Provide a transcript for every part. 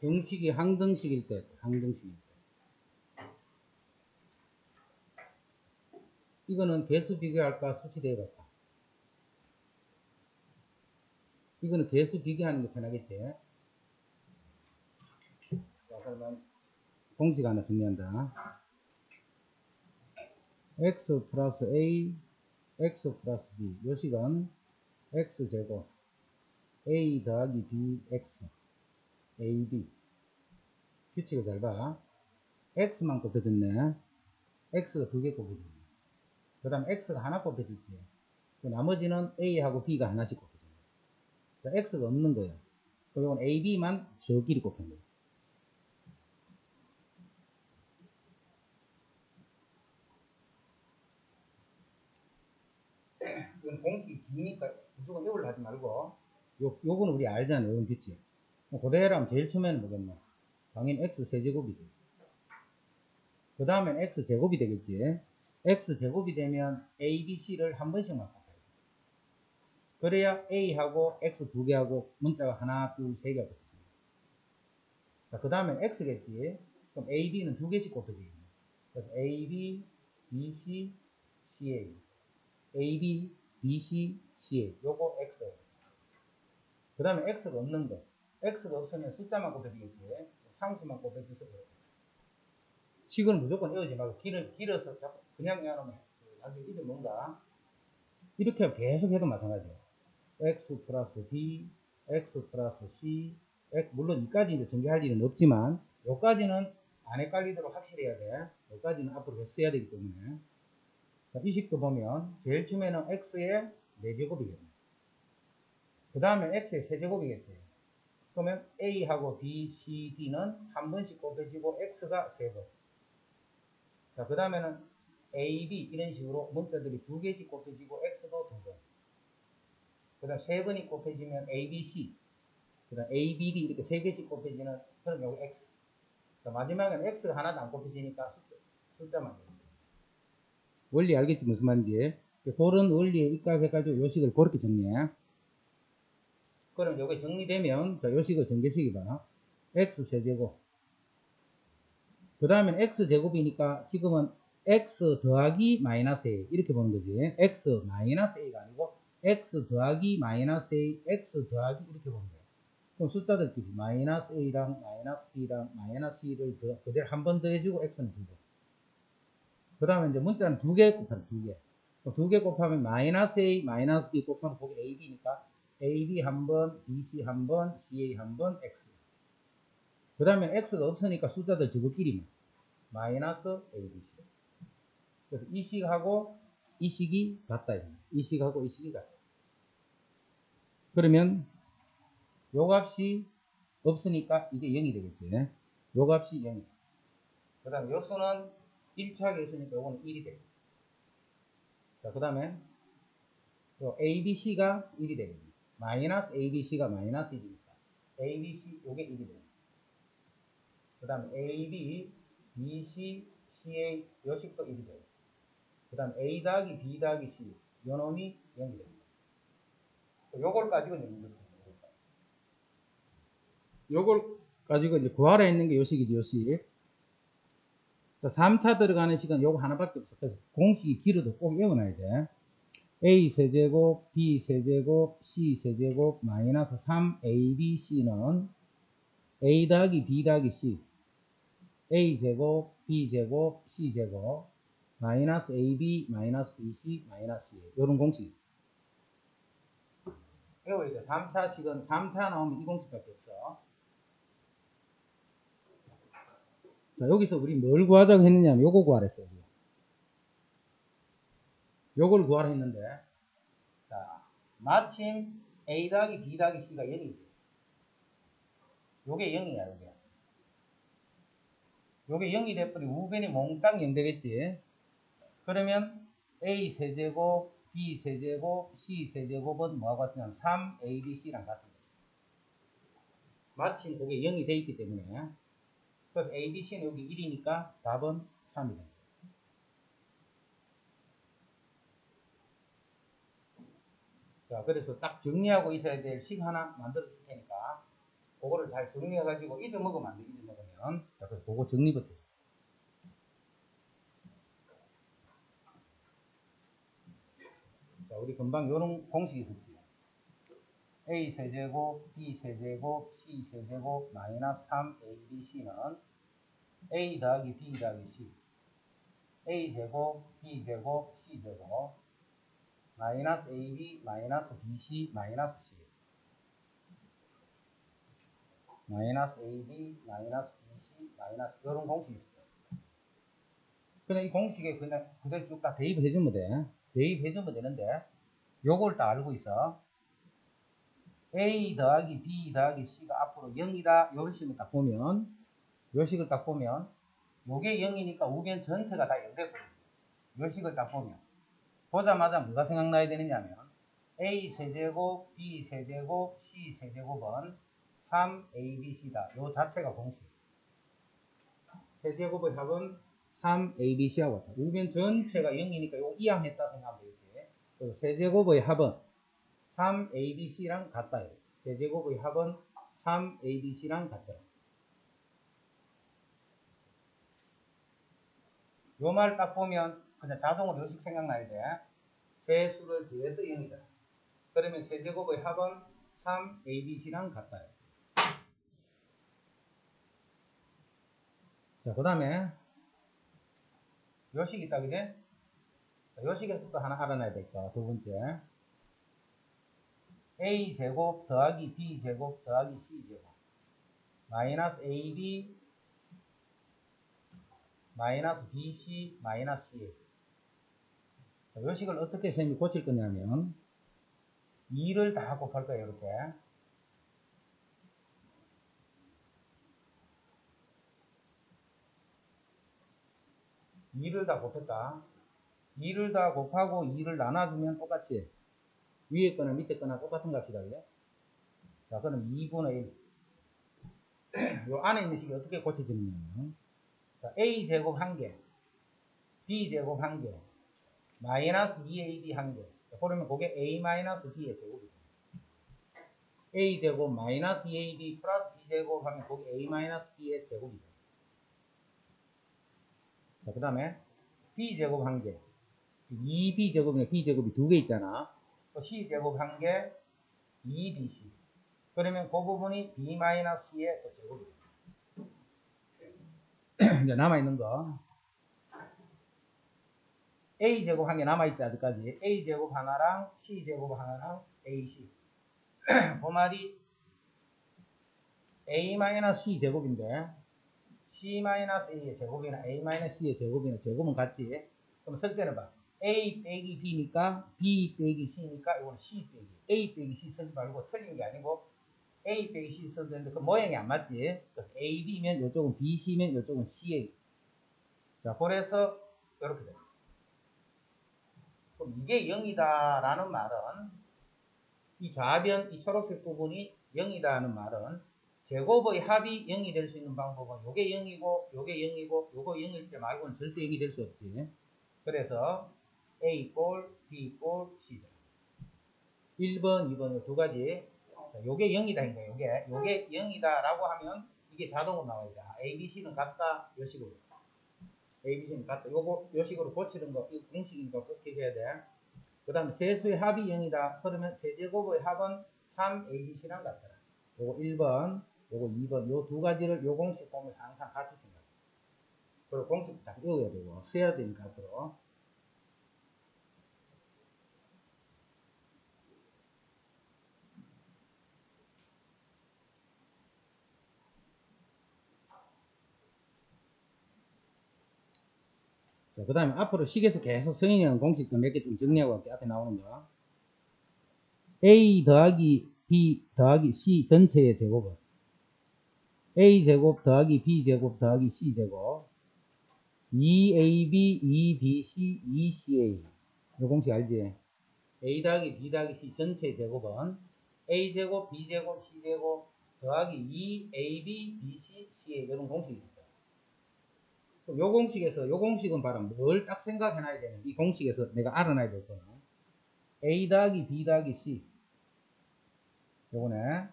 등식이 항등식일 때, 항등식일 때. 이거는 개수 비교할까 수치 대입할까? 이거는 개수 비교하는 게 편하겠지? 자, 그러면 공식 하나 정리한다. x 플러스 a, x 플러스 b. 요식은 x 제곱, a 더하기 b, x, a, b. 규칙을 잘 봐. x만 곱해졌네. x가 두개 곱해졌네. 그 다음 x가 하나 곱해졌지. 그 나머지는 a하고 b가 하나씩 곱해졌네. 자, x가 없는 거야. 그럼 이건 a, b만 저끼리 곱한 거야. 이건 공식이 기니까 무조건 이걸로 하지 말고 요, 요거는 우리 알잖아요. 요건 규칙. 그대로 하면 제일 처음에는 뭐겠노? 당연히 x 세제곱이지. 그 다음엔 x 제곱이 되겠지. x 제곱이 되면 a, b, c를 한 번씩만 곱해요. 그래야 a하고 x 두 개하고 문자가 하나, 둘, 세 개가 곱해집니다. 자, 그 다음엔 x겠지. 그럼 a, b는 두 개씩 곱해지겠네. 그래서 a, b, b, c, c, a. a, b, b, c, c, a. 요거 x예요. 그 다음에 x가 없는 거. X가 없으면 숫자만 곱해지겠지. 상수만 그래. 식은 무조건 외우지 말고 길을, 길어서 자꾸 그냥 외워놓으면 나중에 이름 뭔가. 이렇게 계속 해도 마찬가지예요. x 플러스 b, x 플러스 c, x, 물론 이까지 이제 전개할 일은 없지만, 요까지는 안 헷갈리도록 확실히 해야 돼. 요까지는 앞으로 계속 써야 되기 때문에. 자, 이 식도 보면, 제일 처음에는 x의 4제곱이겠네. 그 다음에 x의 세제곱이겠지. 그러면 a하고 b, c, d는 한 번씩 곱해지고 x가 세 번. 자, 그 다음에는 a, b 이런 식으로 문자들이 두 개씩 곱해지고 x도 두 번. 그 다음 세 번이 곱해지면 a, b, c. 그 다음 a, b, d 이렇게 세 개씩 곱해지는 그럼 여기 x. 자, 마지막에는 x가 하나도 안 곱해지니까 숫자, 숫자만 됩니다. 원리 알겠지 무슨 말인지. 그런 원리에 입각해가지고 요식을 그렇게 정리해. 그럼 요게 정리되면 자 요식을 전개식이 봐. x 세제곱. 그 다음엔 x 제곱이니까 지금은 x 더하기 마이너스 a 이렇게 보는 거지. x 마이너스 a가 아니고 x 더하기 마이너스 a, x 더하기 이렇게 보는 거야. 그럼 숫자들끼리 마이너스 a랑 마이너스 b랑 마이너스 c를 더, 그대로 한 번 더 해주고 x는 두 번. 그 다음에 이제 문자는 두 개 곱하면 두 개. 두 개 곱하면 마이너스 a, 마이너스 b 곱하면 거기 a, b니까 AB 한 번, BC 한 번, CA 한 번, X. 그 다음에 X가 없으니까 숫자들 저거끼리만. 마이너스 ABC. 그래서 이 식하고 이 식이 같다. 이 식하고 이 식이 같다. 그러면 요 값이 없으니까 이게 0이 되겠지. 요 값이 0이. 그 다음에 요 수는 1차하게 있으니까 요거는 1이 되겠지. 자, 그 다음에 요 ABC가 1이 되겠네. 마이너스 ABC가 마이너스 1이니까 ABC 요게 1이 됩니다. 그 다음에 AB, BC, CA 요식도 1이 돼요. 그 다음 A 더하기 B 더하기 C 요 놈이 0이 됩니다. 요걸 가지고 이제 문제를 거예요. 요걸 가지고 이제 구하라 있는 게 요식이지 요식. 자, 3차 들어가는 시간 요거 하나밖에 없어. 그래서 공식이 길어도 꼭 외워놔야 돼. A 세제곱, b 세제곱, c 세제곱, 마이너스 3a, b, c는 a 더하기 b 더하기 c a 제곱, b 제곱, c 제곱, 마이너스 ab, 마이너스 bc, 마이너스 c 이런 있어. 외워야 돼. 3차식은 3차 나오면 이 공식밖에 없어. 자, 여기서 우리 뭘 구하자고 했느냐 면 요거 구하라 했어요. 요걸 구하라 했는데 자 마침 A 더하기 B 더하기 C가 0이 돼. 요게 0이야 요게. 요게 0이 돼버리 우변이 몽땅 0 되겠지. 그러면 A 세제곱 B 세제곱 C 세제곱은 뭐하고 같으냐면 3ABC랑 같은 거죠 마침 그게 0이 돼 있기 때문에. 그래서 ABC는 여기 1이니까 답은 3이 됩니다 자, 그래서 딱 정리하고 있어야 될 식 하나 만들어 줄 테니까, 그거를 잘잘 정리해가지고 잊어먹으면 안 돼. 잊어먹으면. 자, 그래서 그거 정리부터. 해. 자, 우리 금방 요런 공식이 있었지. a 세제곱, b 세제곱, c 세제곱, 마이너스 3abc는 a 더하기 b 더하기 c. a 제곱, b 제곱, c 제곱, 마이너스 ab, 마이너스 bc, 마이너스 c. 마이너스 AB, 마이너스 BC, 마이너스 이런 공식이 있어요. 그냥 이 공식에 그냥 그대로 쭉 다 대입해주면 돼. 대입해주면 되는데 요걸 다 알고 있어. A 더하기 B 더하기 C가 앞으로 0이다. 요 식을 딱 보면 요 식을 딱 보면 요게 0이니까 우변 전체가 다 0되거든요. 요 식을 딱 보면 보자마자 뭐가 생각나야 되느냐면 A 세제곱, B 세제곱, C 세제곱은 3ABC다. 요 자체가 공식. 세제곱의 합은 3ABC하고 같다. 우변 전체가 0이니까 요 이항했다 생각하면 되겠지. 세제곱의 합은 3ABC랑 같다. 세제곱의 합은 3ABC랑 같다. 요 말 딱 보면 그냥 자동으로 요식 생각나야 돼. 세 수를 더해서 0이다. 그러면 세제곱의 합은 3ABC랑 같다. 자, 그 다음에 요식 있다, 그지? 요식에서 또 하나 알아놔야 될 거. 두 번째. a 제곱 더하기 b 제곱 더하기 c 제곱 마이너스 ab 마이너스 bc 마이너스 c 자, 요식을 어떻게 쌤이 고칠 거냐면 2를 다 곱할 거예요 이렇게 2를 다 곱했다. 2를 다 곱하고 2를 나눠주면 똑같지. 위에 거나 밑에 거나 똑같은 값이다. 그래? 자, 그럼 2분의 1. 요 안에 있는 식이 어떻게 고쳐지느냐면, 자, A 제곱 1개, B 제곱 1개, 마이너스 2AB 1개. 자, 그러면 그게 A 마이너스 B의 제곱이죠. A 제곱 마이너스 2AB 플러스 B 제곱 하면 그게 A 마이너스 B의 제곱이죠. 자, 그 다음에 b제곱 한 개. 2b제곱이나 b제곱이 두 개 있잖아. 또 c제곱 한 개, 2bc. 그러면 그 부분이 b-c의 또 제곱이 돼. 이제 남아있는 거. A제곱 한 개 남아있지, 아직까지. a제곱 하나랑 c제곱 하나랑 ac. 그 말이 a-c 제곱인데, c-a의 제곱이나 a-c의 제곱이나 제곱은 같지. 그럼 쓸 때는 봐. a 빼기 b니까 b 빼기 c니까 이거는 c 빼기. a 빼기 c 쓰지 말고 틀린 게 아니고 a 빼기 c 써도 되는데 그 모양이 안 맞지. a, b면 이쪽은 b, c면 이쪽은 ca. 자, 그래서 이렇게 됩니다. 그럼 이게 0이다라는 말은 이 좌변, 이 초록색 부분이 0이다는 말은 제곱의 합이 0이 될 수 있는 방법은 요게 0이고 요게 0이고 요거 0일 때 말고는 절대 0이 될 수 없지. 그래서 A 꼴, B 꼴, C 다 1번, 2번 두 가지. 자, 요게 0이다 인 거예 요게 요게 0이다라고 하면 이게 자동으로 나와야 돼. A, B, C는 같다. 요 식으로. A, B, C는 같다. 요거 요 식으로 고치는 거 이 공식이니까 꼭 기억해야 돼. 그 다음에 세수의 합이 0이다. 그러면 세제곱의 합은 3 A, B, C랑 같더라. 요거 1번, 요거 2번 요 두 가지를 요 공식 보면서 항상 같이 생각해. 그리고 공식 잘 외워야 되고 써야 되니까 앞으로. 자, 그 다음에 앞으로 식에서 계속 성인형 공식도 몇 개 좀 정리하고 할게. 앞에 나오는 거. A 더하기 B 더하기 C 전체의 제곱은 a제곱 더하기 b제곱 더하기 c제곱 2ab, 2bc, 2ca 이 공식 알지? a 더하기 b 더하기 c 전체 제곱은 a제곱, b제곱, c제곱 더하기 2ab, bc, ca 이런 공식이 있죠. 요 공식에서 요 공식은 바로 뭘 딱 생각해놔야 되는 이 공식에서 내가 알아놔야 될 거는 a 더하기 b 더하기 c. 요거네.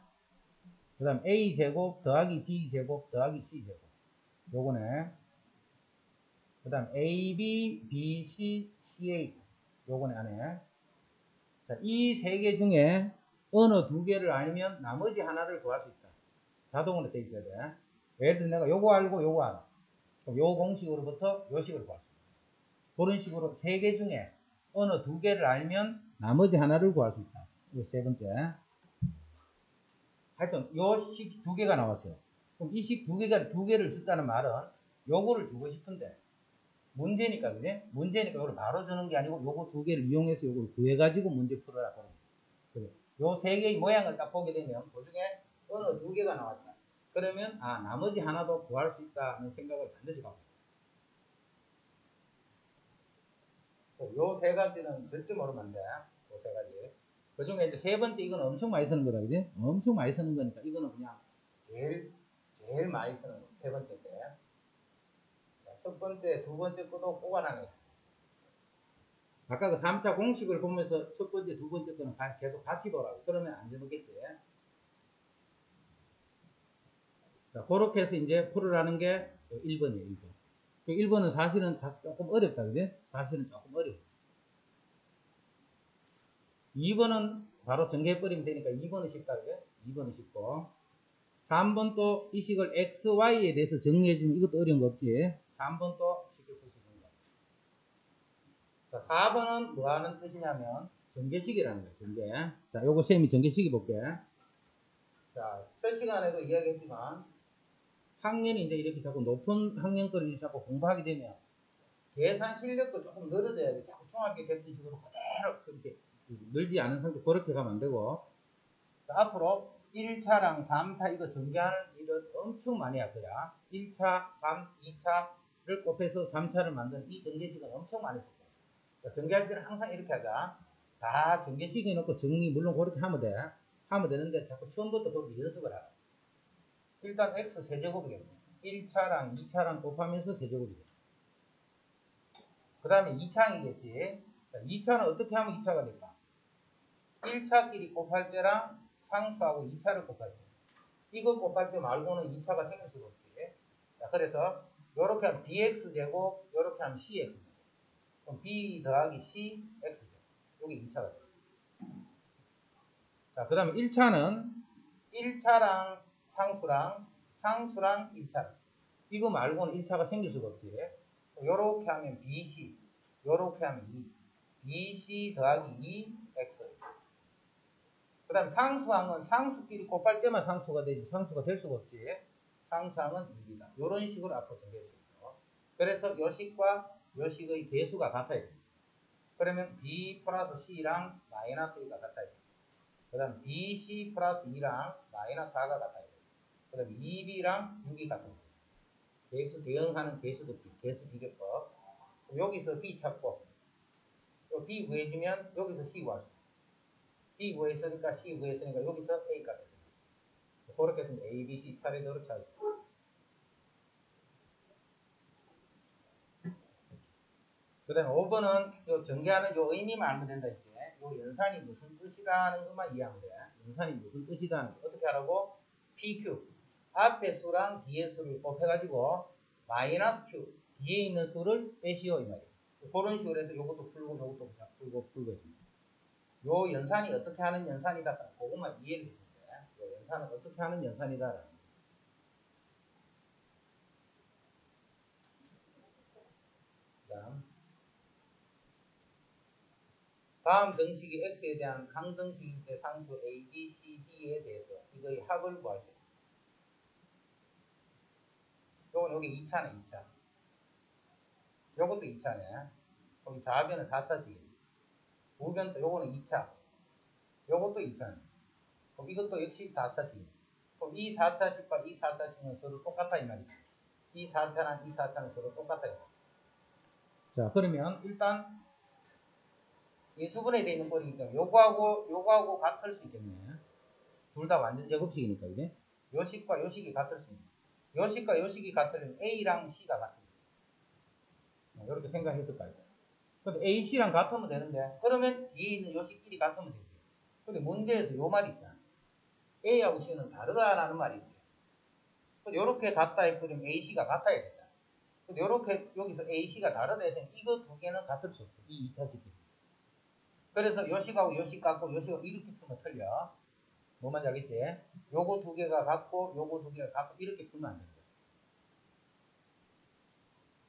그 다음 a제곱 더하기 b제곱 더하기 c제곱. 요거네. 그 다음 ab, bc, ca 요거네 안에. 이 세 개 중에 어느 두 개를 알면 나머지 하나를 구할 수 있다. 자동으로 돼 있어야 돼. 예를 들어 내가 요거 알고 요거 알아 요 공식으로부터 요 식을 구할 수 있다 그런 식으로 세 개 중에 어느 두 개를 알면 나머지 하나를 구할 수 있다 이거 세 번째 하여튼 요 식 두 개가 나왔어요. 그럼 이 식 두 개가 두 개를 줬다는 말은 요거를 주고 싶은데 문제니까 그지? 문제니까 이걸 바로 주는 게 아니고 요거 두 개를 이용해서 요걸 구해 가지고 문제 풀어라 그래. 요세 개의 모양을 딱 보게 되면 그 중에 어느 두 개가 나왔다. 그러면 아 나머지 하나도 구할 수 있다는 생각을 반드시 갖고 있어요. 요세 가지는 절대 모르면 안 돼. 요세 가지. 그 중에 이제 세 번째 이건 엄청 많이 쓰는 거라 그지? 엄청 많이 쓰는 거니까 이거는 그냥 제일 제일 많이 쓰는 거. 세 번째인데. 첫 번째, 두 번째 거도 뽑아놔요. 아까 그 3차 공식을 보면서 첫 번째, 두 번째 거는 계속 같이 보라고. 그러면 안 되겠지. 자, 그렇게 해서 이제 풀으라는 게 1번이에요, 1번. 1번은 사실은 조금 어렵다, 그지? 사실은 조금 어려워. 2번은 바로 전개해버리면 되니까 2번은 쉽다 그래? 2번은 쉽고 3번 또 이 식을 x, y에 대해서 정리해주면 이것도 어려운 거 없지 3번 또 쉽게 풀 수 있는 거 자, 4번은 뭐 하는 뜻이냐면 전개식이라는 거예요 전개 자 요거 쌤이 전개식이 볼게 자, 첫 시간에도 이야기했지만 학년이 이제 이렇게 자꾸 높은 학년 거를 자꾸 공부하게 되면 계산 실력도 조금 늘어져야 돼. 자꾸 중학교 됐던 식으로 그대로 그렇게 늘지 않은 상태 그렇게 가면 안 되고. 자, 앞으로 1차랑 3차 이거 전개하는 일은 엄청 많이 할 거야. 1차, 3, 2차를 곱해서 3차를 만드는 이 전개식은 엄청 많이 쓸 거야. 전개할 때는 항상 이렇게 하자. 다 전개식 해놓고 정리 물론 그렇게 하면 돼. 하면 되는데 자꾸 처음부터 그렇게 연습을 하라 일단 x 세제곱이겠네 1차랑 2차랑 곱하면서 세제곱이 겠그 다음에 2차이겠지 2차는 어떻게 하면 2차가 될까 1차끼리 곱할 때랑 상수하고 2차를 곱할 때. 이거 곱할 때 말고는 2차가 생길 수가 없지. 자, 그래서 이렇게 하면 bx제곱, 이렇게 하면 cx제곱. 그럼 b 더하기 c, x제곱. 여기 2차가 돼요. 자, 그 다음에 1차는 1차랑 상수랑 상수랑 1차. 이거 말고는 1차가 생길 수가 없지. 요렇게 하면 bc, 요렇게 하면 2. bc 더하기 2, x. 그 다음 상수항은 상수끼리 곱할 때만 상수가 되지 상수가 될 수가 없지. 상수항은 2이다. 이런 식으로 앞으로 정리할 수 있죠. 그래서 요식과 요식의 배수가 같아야 됩니다. 그러면 B 플러스 C랑 마이너스 2가 같아야 됩니다. 그 다음 BC 플러스 2랑 마이너스 4가 같아야 됩니다. 그 다음 2B랑 6이 같은 거예요. 개수 대응하는 개수도 개수 비교법. 여기서 B 찾고 B 구해지면 여기서 C 있어요. B 구에 있으니까 C 구에 있으니까 여기서 A가 됐습니다. 그렇게 했으면 A, B, C 차례대로 찾으시고 그 다음에 5번은 요 전개하는 요 의미만 알면 된다 이제 요 연산이 무슨 뜻이라는 것만 이해하면 돼 연산이 무슨 뜻이다는 거 어떻게 하라고? PQ 앞에 수랑 뒤에 수를 곱해가지고 마이너스 Q 뒤에 있는 수를 빼시오 이 말이에요 그런 식으로 해서 요것도 풀고 요것도 풀고 풀고 있습니다 요 연산이 어떻게 하는 연산이다. 그것만 이해를 해주면 돼. 요 연산은 어떻게 하는 연산이다. 다음. 등식이 x에 대한 항등식일 때 상수 a, b, c, d에 대해서 이거의 합을 구하시오. 요건 여기 2차네, 2차. 요것도 2차네. 여기 좌변은 4차식이네. 우변도 요거는 2차. 요것도 2차네. 그럼 이것도 역시 4차식. 그럼 이 4차식과 이 4차식은 서로 똑같다 이 말이죠. 이 4차랑 이 4차는 서로 말이죠. 자, 그러면 일단 인수분해 되어 있는 꼴이기 때문에 요거하고 요거하고 같을 수 있겠네. 둘 다 완전 제곱식이니까 이제 요식과 요식이 같을 수 있네. 요식과 요식이 같으면 A랑 C가 같은. 이렇게 생각했을 거예요. 근데 A, C랑 같으면 되는데 그러면 뒤에 있는 요식끼리 같으면 되지. 근데 문제에서 요 말이 있잖아. A하고 C는 다르다라는 말이지. 이렇게 같다 해버리면 AC가 같아야 된다. 이렇게 여기서 AC가 다르다 해서 이거 두 개는 같을 수 없어. 이 2차식이. 그래서 요식하고 요식 같고 요식하고 이렇게 풀면 틀려. 뭐만 알겠지? 요거 두 개가 같고 요거 두 개가 같고 이렇게 풀면 안 된다.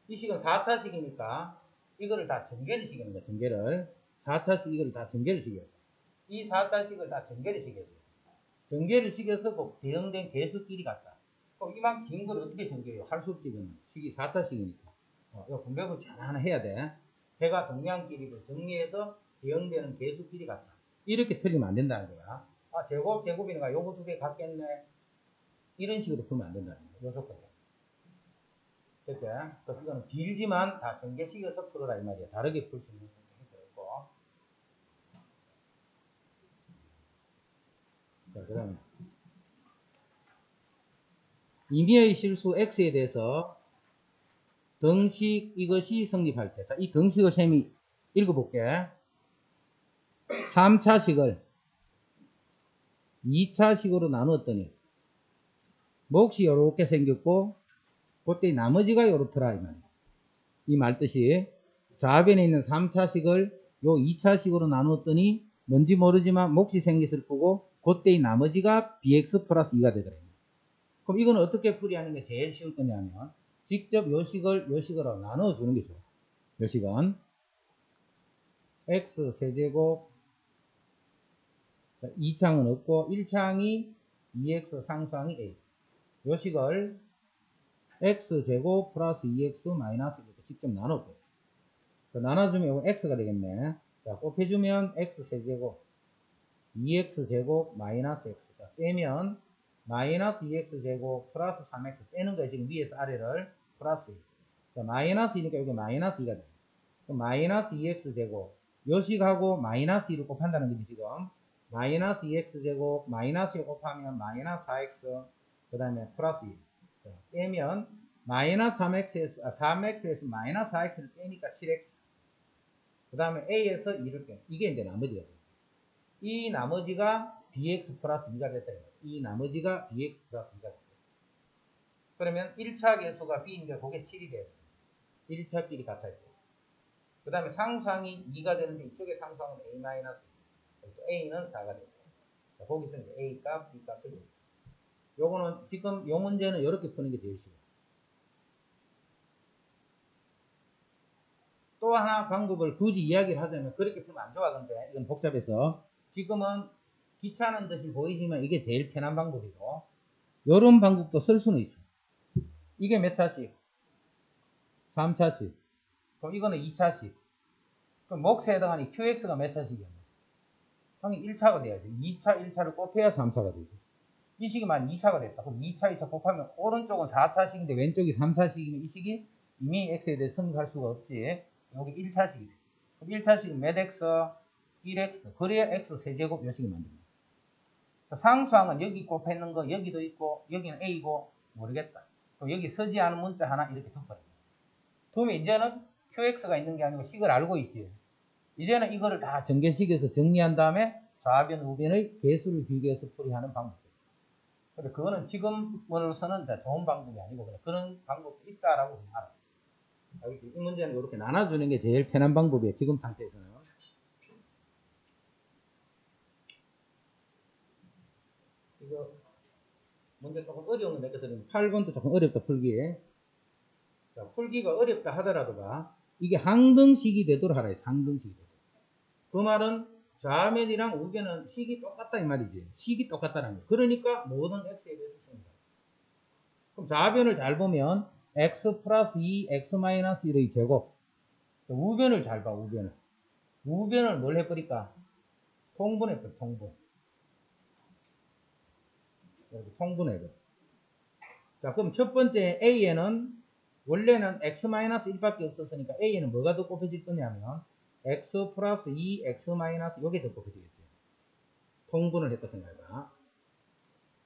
이 식은 4차식이니까 이거를 다 전개를 시키는 거야. 전개를. 4차식 이거를 다 전개를 시켜야 돼. 이 4차식을 다 전개를 시켜야 돼. 전개를 시켜서 그 대응된 개수끼리 같다. 그럼 이만 긴 걸 어떻게 전개해요? 할 수 없지, 그는. 식이 4차식이니까. 어, 이거 분배를 잘 하나 해야 돼. 해가 동량끼리를 정리해서 대응되는 개수끼리 같다. 이렇게 틀리면 안 된다는 거야. 아, 제곱, 제곱이니까 요거 두 개 같겠네. 이런 식으로 풀면 안 된다는 거야. 요 조건에. 됐지? 그래서 이거는 길지만 다 전개시켜서 풀어라 이 말이야. 다르게 풀 수 있는 있고. 자, 그 다음에. 임의의 실수 x에 대해서 등식 이것이 성립할 때. 자, 이 등식을 쌤이 읽어볼게. 3차식을 2차식으로 나누었더니 몫이 이렇게 생겼고 그때 나머지가 요렇더라 이 말이야. 이 말뜻이 좌변에 있는 3차식을 요 2차식으로 나누었더니 뭔지 모르지만 몫이 생겼을 거고 그때의 나머지가 bx 플러스 2가 되더라. 그럼 이거는 어떻게 풀이하는 게 제일 쉬울 거냐면 직접 요식을 요식으로 나눠주는 게 좋아. 요식은 x 세제곱 2창은 없고 1창이 2x 상수항이 a. 요식을 x제곱 플러스 2x 마이너스 이렇게 직접 나눠도 나눠주면 이거 x가 되겠네. 자 곱해주면 x세제곱 2x제곱 마이너스 x. 자 빼면 마이너스 2x제곱 플러스 3x 빼는 거야 지금 위에서 아래를. 플러스 자 마이너스이니까 여기 마이너스 2가 돼 마이너스 2x제곱 요식하고 마이너스 2를 곱한다는 거지 지금 마이너스 2x제곱 마이너스 2 곱하면 마이너스 4x 그 다음에 플러스 2 빼면 마이너스 3x에서 아, 3x에서 마이너스 4x를 빼니까 7x 그 다음에 a에서 2를 빼. 이게 이제 나머지가 이 나머지가 bx 플러스 2가 됐다. 이 나머지가 bx 플러스 2가 됐다. 그러면 1차 개수가 b인데 그게 7이 돼요. 1차끼리 같아요. 그 다음에 상수항이 2가 되는데 이쪽에 상수항은 a 마이너스 또 a는 4가 됩니다. 거기서 이제 a 값, b 값을 요거는 지금 요 문제는 이렇게 푸는 게 제일 쉬워요. 또 하나 방법을 굳이 이야기를 하자면 그렇게 풀면 안 좋아 근데. 이건 복잡해서. 지금은 귀찮은 듯이 보이지만 이게 제일 편한 방법이고 요런 방법도 쓸 수는 있어 이게 몇 차씩? 3차씩. 그럼 이거는 2차씩. 그럼 몫에 해당하는 QX가 몇 차씩이야? 당 연히 1차가 돼야지 2차 1차를 곱해야 3차가 되지 이 식이 만 2차가 됐다. 그럼 2차, 2차 곱하면 오른쪽은 4차식인데 왼쪽이 3차식이면 이 식이 이미 x에 대해 성립할 수가 없지. 여기 1차식이 돼. 그럼 1차식은 몇 x? 1x. 그래야 x 세제곱 요식이 만듭니다. 상수항은 여기 곱했는 거 여기도 있고 여기는 a고 모르겠다. 그럼 여기 서지 않은 문자 하나 이렇게 덮어요. 그러면 이제는 qx가 있는 게 아니고 식을 알고 있지. 이제는 이거를 다 전개식에서 정리한 다음에 좌변, 우변의 개수를 비교해서 풀이하는 방법. 근데 그거는 지금으로서는 좋은 방법이 아니고 그냥 그런 방법도 있다라고 알아. 이 문제는 이렇게 나눠주는 게 제일 편한 방법이에요. 지금 상태에서는. 이거 문제 조금 어려운 거 몇 개 드리면 8번도 조금 어렵다 풀기에. 자, 풀기가 어렵다 하더라도가 이게 항등식이 되도록 하라. 항등식이 되도록. 그 말은 좌면이랑 우변은 식이 똑같다 이 말이지. 식이 똑같다는 거. 그러니까 모든 x에 대해서 씁니다. 그럼 좌변을 잘 보면 x 플러스 2 x 마이너스 1의 제곱. 우변을 잘 봐, 우변을. 우변을 뭘 해버릴까? 통분해버려, 통분. 이렇게 통분해버려. 자, 그럼 첫 번째 A에는 원래는 x 마이너스 1밖에 없었으니까 A에는 뭐가 더 곱해질 거냐면 x 플러스 2 x 마이너스 요게 더 곱해지겠지. 통분을 했다 생각해봐.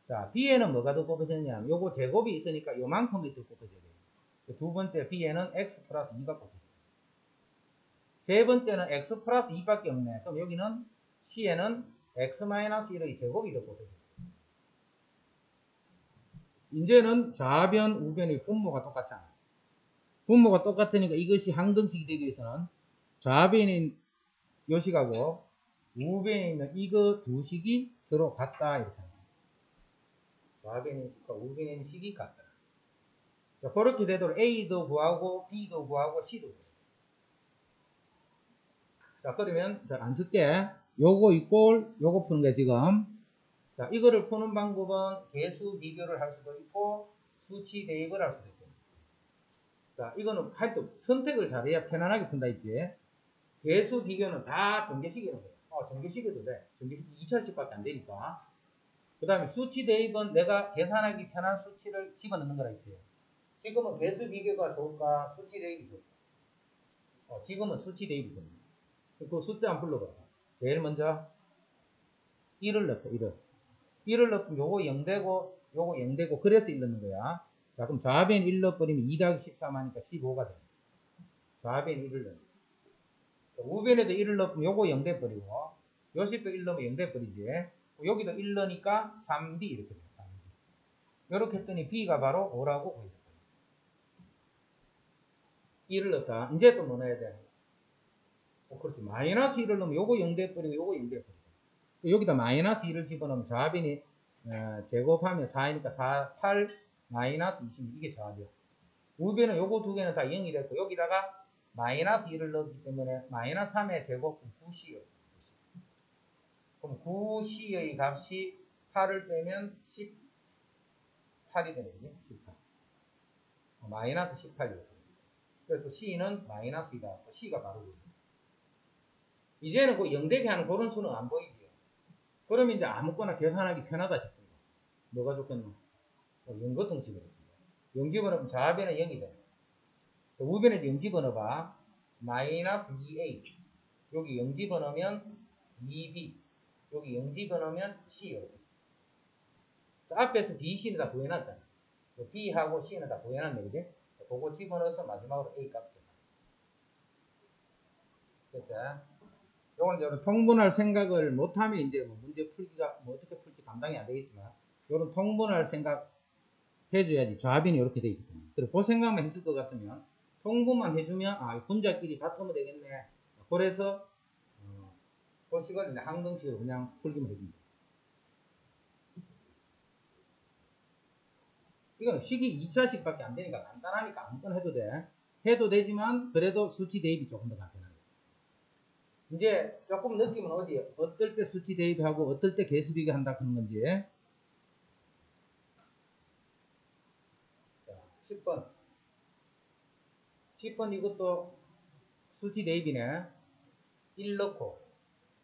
자, b에는 뭐가 더 곱해졌냐면 요거 제곱이 있으니까 요만큼이 더 곱해져야 돼요. 두 번째 b에는 x 플러스 2가 곱해져요. 세 번째는 x 플러스 2밖에 없네. 그럼 여기는 c에는 x 마이너스 1의 제곱이 더 곱해져요. 이제는 좌변, 우변의 분모가 똑같잖아. 분모가 똑같으니까 이것이 항등식이 되기 위해서는 좌변인 요식하고 우변에 있는 이거 두 식이 서로 같다 이렇게 합니다. 좌변인 식과 우변인 식이 같다. 자, 그렇게 되도록 A도 구하고 B도 구하고 C도 구하고 자 그러면 자, 안 쓸게 요거 이꼴 요거 푸는 게 지금 자 이거를 푸는 방법은 개수 비교를 할 수도 있고 수치 대입을 할 수도 있고 자 이거는 하여튼 선택을 잘해야 편안하게 푼다 있지. 개수 비교는 다 전개식이라고 돼 어, 전개식이도 돼. 전개식 2차식밖에 안 되니까. 그 다음에 수치 대입은 내가 계산하기 편한 수치를 집어넣는 거라 했지. 지금은 개수 비교가 좋을까? 수치 대입이 좋을까? 어, 지금은 수치 대입이 좋을까 그 숫자 한 불러봐. 제일 먼저 1을 넣자, 1을. 1을 넣으면 요거 0되고, 요거 0되고, 그래서 1 넣는 거야. 자, 그럼 좌변 1 넣어버리면 2 더하기 13 하니까 15가 돼. 좌변 1을 넣는 우변에도 1을 넣으면 요거 0 돼버리고, 요식도 1 넣으면 0 돼버리지. 여기도 1 넣으니까 3B 이렇게 돼, 3B. 요렇게 했더니 B가 바로 5라고 보이죠. 1을 넣었다. 이제 또뭐 넣어야 돼? 어, 그렇지. 마이너스 1을 넣으면 요거 0대 버리고 요거 0대 버리고. 여기다 마이너스 1을 집어넣으면 좌변이 어, 제곱하면 4이니까 4, 8 마이너스 20 이게 좌변. 우변은 요거 두 개는 다 0이 됐고 여기다가 마이너스 1을 넣었기 때문에 마이너스 3의 제곱 9C요. 그럼 9C의 값이 8을 빼면 18이 되는 거지. 18. 어, 마이너스 18이요. 그래서 C는 마이너스 2다. C가 바로. 이제는 그 0대기 하는 그런 수는 안 보이지요. 그러면 이제 아무거나 계산하기 편하다 싶은 거. 뭐가 좋겠노? 뭐0 같은 식으로. 0 집어넣으면 좌변은 0이 돼. 우변에 0 집어넣어봐. 마이너스 2a. 여기 0 집어넣으면 2b. 여기 0 집어넣으면 c. 앞에서 b, c는 다 구해놨잖아. b하고 c는 다 구해놨네, 그지? 그거 집어넣어서 마지막으로 a 값 계산. 됐죠? 요건 이런 통분할 생각을 못하면 이제 뭐 문제 풀기가 뭐 어떻게 풀지 감당이 안 되겠지만 요런 통분할 생각 해줘야지 좌변이 이렇게 돼 있거든요. 그리고 그 생각만 했을 것 같으면 통분만 해주면 아 분자끼리 같으면 되겠네. 그래서 어, 그 식을 이제 항등식으로 그냥 풀기만 해줍니다. 이건 식이 2차식 밖에 안 되니까 간단하니까 아무거나 해도 돼. 해도 되지만 그래도 수치 대입이 조금 더 간단해. 이제 조금 느낌은 어디 어떨 때 수치 대입하고 어떨 때 개수 비교한다 그런 건지 자 10번. 10번 이것도 수치 대입이네. 1 넣고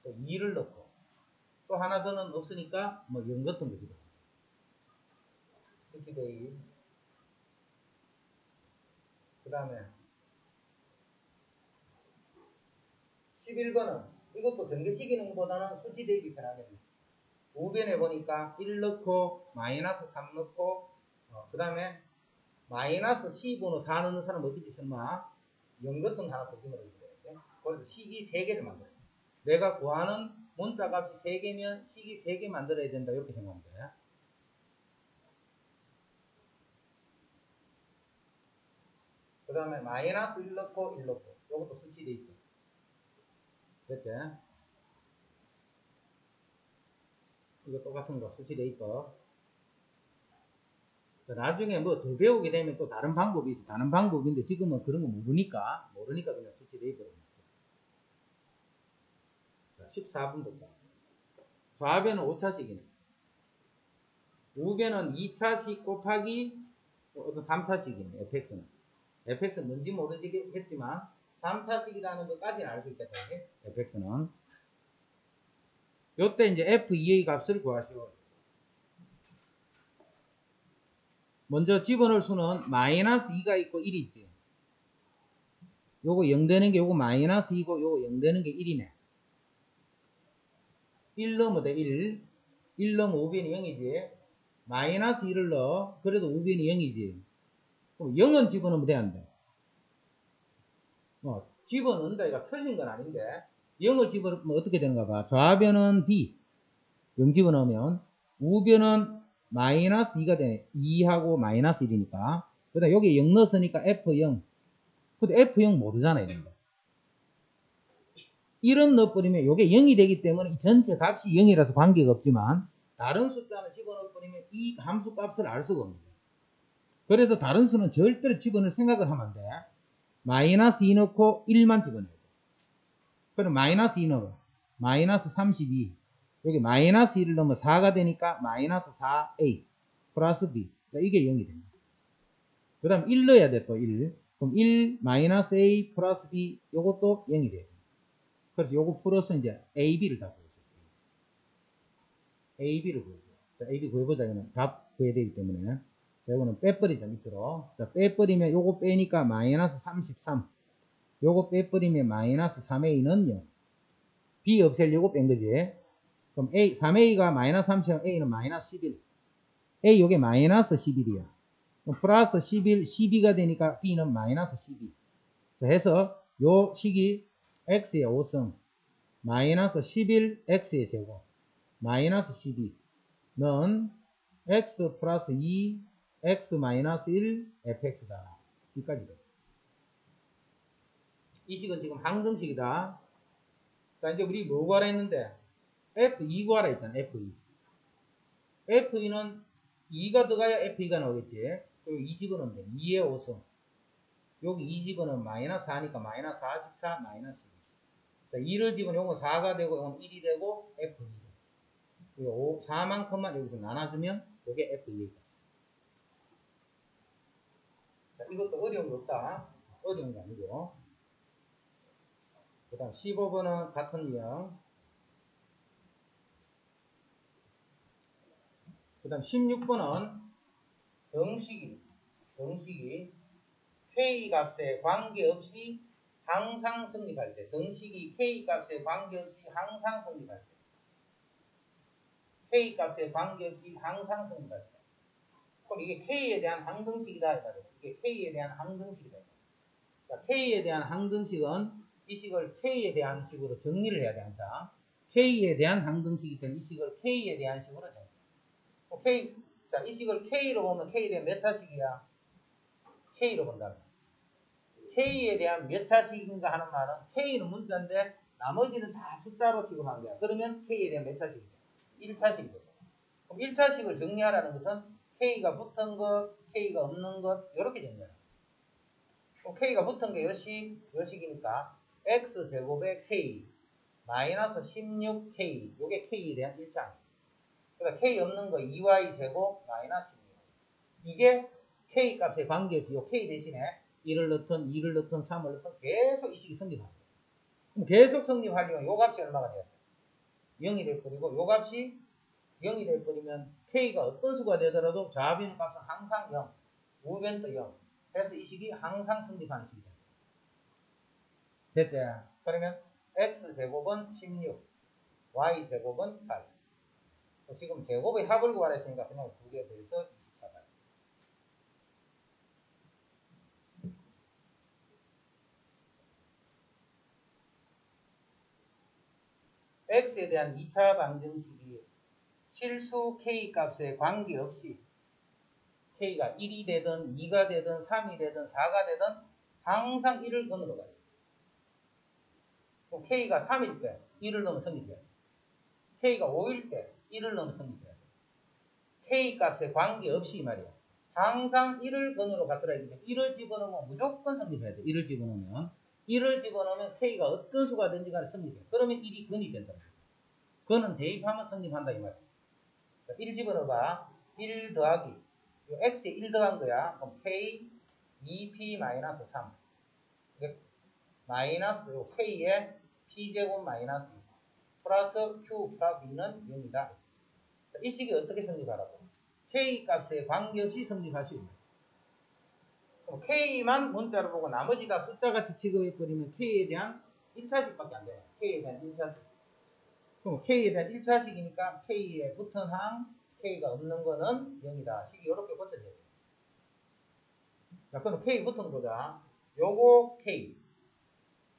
또 2를 넣고. 또 하나 더는 없으니까 뭐 0 같은 거지. 수치 대입 그 다음에 11번은 이것도 전개시키는 것보다는 수치 대입이 편하겠네. 우변에 보니까 1 넣고 마이너스 3 넣고 어, 그 다음에 마이너스 10번호 4 넣는 사람 어떻게 설마 0 같은 거 하나 더 집어넣어야 돼. 그래서 식이 3개를 만들어. 내가 구하는 문자 값이 3개면 식이 3개 만들어야 된다 이렇게 생각하면 돼. 그 다음에 마이너스 1 넣고 1 넣고 이것도 수치 대입 됐지? 이거 똑같은 거 수치돼 있고 나중에 뭐 더 배우게 되면 또 다른 방법이 있어 다른 방법인데 지금은 그런 거 모르니까 모르니까 그냥 수치돼 있거든요 14분 볼까 좌변은 5차식이네 우변은 2차식 곱하기 어떤 3차식이네 fx는 fx는 뭔지 모르겠지만 3차식이라는 것까지는 알 수 있겠다. fx는. 요때 이제 f2의 값을 구하시오. 먼저 집어넣을 수는 마이너스 2가 있고 1이 있지. 요거 0 되는 게 요거 마이너스 2고 요거 0 되는 게 1이네. 1 넣으면 돼, 1. 1 넣으면 우변이 0이지. 마이너스 1을 넣어. 그래도 우변이 0이지. 그럼 0은 집어넣으면 돼, 안 돼? 뭐 집어넣는다 이가 틀린 건 아닌데 0을 집어넣으면 어떻게 되는가 봐 좌변은 B 0 집어넣으면 우변은 마이너스 2가 되네. 2하고 마이너스 1이니까. 그 다음 여기 0 넣었으니까 F0. 근데 F0 모르잖아요. 이런 거. 1은 넣어버리면 이게 0이 되기 때문에 이 전체 값이 0이라서 관계가 없지만 다른 숫자를 집어넣어버리면 이 함수 값을 알 수가 없는 거예요. 그래서 다른 수는 절대로 집어넣을 생각을 하면 안 돼. 마이너스 2 넣고 1만 집어넣어야 돼. 그럼 마이너스 2 넣어. 마이너스 32. 여기 마이너스 1을 넣으면 4가 되니까 마이너스 4a 플러스 b. 자, 이게 0이 됩니다. 그 다음 1 넣어야 돼, 또 1. 그럼 1 마이너스 a 플러스 b 요것도 0이 돼요. 그래서 요거 풀어서 이제 a, b를 다 구해줘요. a, b를 구해줘요. 자, a, b 구해보자. 이거는 답 구해야 되기 때문에. 자, 이거는 빼버리자, 밑으로. 자, 빼버리면 요거 빼니까 마이너스 33. 요거 빼버리면 마이너스 3a는요. b 없애려고 뺀 거지. 그럼 A, 3A가 마이너스 30, A는 마이너스 11. A 요게 마이너스 11이야. 그럼 플러스 11, 12가 되니까 B는 마이너스 12. 자, 해서 요 식이 X의 5승, 마이너스 11, X의 제곱, 마이너스 12는 X 플러스 2, X 마이너스 1, FX다. 여기까지 돼. 이 식은 지금 항등식이다. 자, 이제 우리 뭐 구하라 했는데, F2 구하라 했잖아, F2. F2는 2가 들어가야 F2가 나오겠지. 그리고 2 집어넣으면 돼. 2의 5승. 여기 2 집어넣으면 마이너스 4니까 마이너스 44, 마이너스 2. 자, 2를 집어넣으면 4가 되고, 이건 1이 되고, F2. 그리고 5, 4만큼만 여기서 나눠주면, 이게 F2가. 자, 이것도 어려운 거 없다. 어려운 게 아니고. 그 다음 15번은 같은 유형. 그 다음 16번은 정식이, 정식이 K 값에 관계없이 항상 성립할 때, 등식이 K 값에 관계없이 항상 성립할 때, K 값에 관계없이 항상 성립할 때, 그럼 이게 K에 대한 항등식이다. 이게 K에 대한 항등식이다. 자, K에 대한 항등식은 이 식을 K에 대한 식으로 정리를 해야 돼, 항상. K에 대한 항등식이기 때문에 이 식을 K에 대한 식으로 정리. K, 자, 이 식을 K로 보면 K에 대한 몇 차식이야? K로 본다. K에 대한 몇 차식인가 하는 말은 K는 문자인데 나머지는 다 숫자로 취급한 거야. 그러면 K에 대한 몇 차식이야? 1차식이죠. 그럼 1차식을 정리하라는 것은 K가 붙은 것, K가 없는 것, 이렇게 정리하라. K가 붙은 게 요식, 요식이니까 X제곱의 K 마이너스 16K, 요게 K에 대한 1차. 그러니까 K 없는 거 2y 제곱 마이너스 2 이게 K 값에 관계없이 요 K 대신에 1을 넣든 2를 넣든 3을 넣든 계속 이 식이 성립합니다. 그럼 계속 성립하려면 요 값이 얼마가 돼야 돼? 0이 돼버리고 요 값이 0이 돼버리면 K가 어떤 수가 되더라도 좌변 값은 항상 0, 우변도 0. 그래서 이 식이 항상 성립하는 식이 됩니다. 됐죠? 그러면 X제곱은 16, Y제곱은 8. 지금 제곱의 합을 구하라 했으니까 그냥 두 개 더해서 24가 x에 대한 2차 방정식이 실수 k 값에 관계없이 k가 1이 되든 2가 되든 3이 되든 4가 되든 항상 1을 근으로 가요. k가 3일 때 1을 넣으면 성립돼요. k가 5일 때 1을 넣으면 성립해야 돼. K 값에 관계없이 말이야. 항상 1을 근으로 갖더라 이게 1을 집어넣으면 무조건 성립해야 돼. 1을 집어넣으면 1을 집어넣으면 K가 어떤 수가 된지 간에 성립해. 그러면 1이 근이 된다. 근은 대입하면 성립한다 이 말이야. 1 집어넣어봐. 1 더하기 요 X에 1 더한 거야. 그럼 K 2P-3 마이너스 요 K에 P제곱 마이너스 플러스 Q 플러스 2는 0이다. 이 식이 어떻게 성립하라고? K 값에 관계없이 성립할 수 있는. 그럼 K만 문자로 보고 나머지 다 숫자같이 취급해버리면 K에 대한 1차식밖에 안 돼요. K에 대한 1차식. 그럼 K에 대한 1차식이니까 K에 붙은 항, K가 없는 거는 0이다. 식이 이렇게 고쳐져야 돼요. 자, 그럼 K 붙은 거자. 요거 K.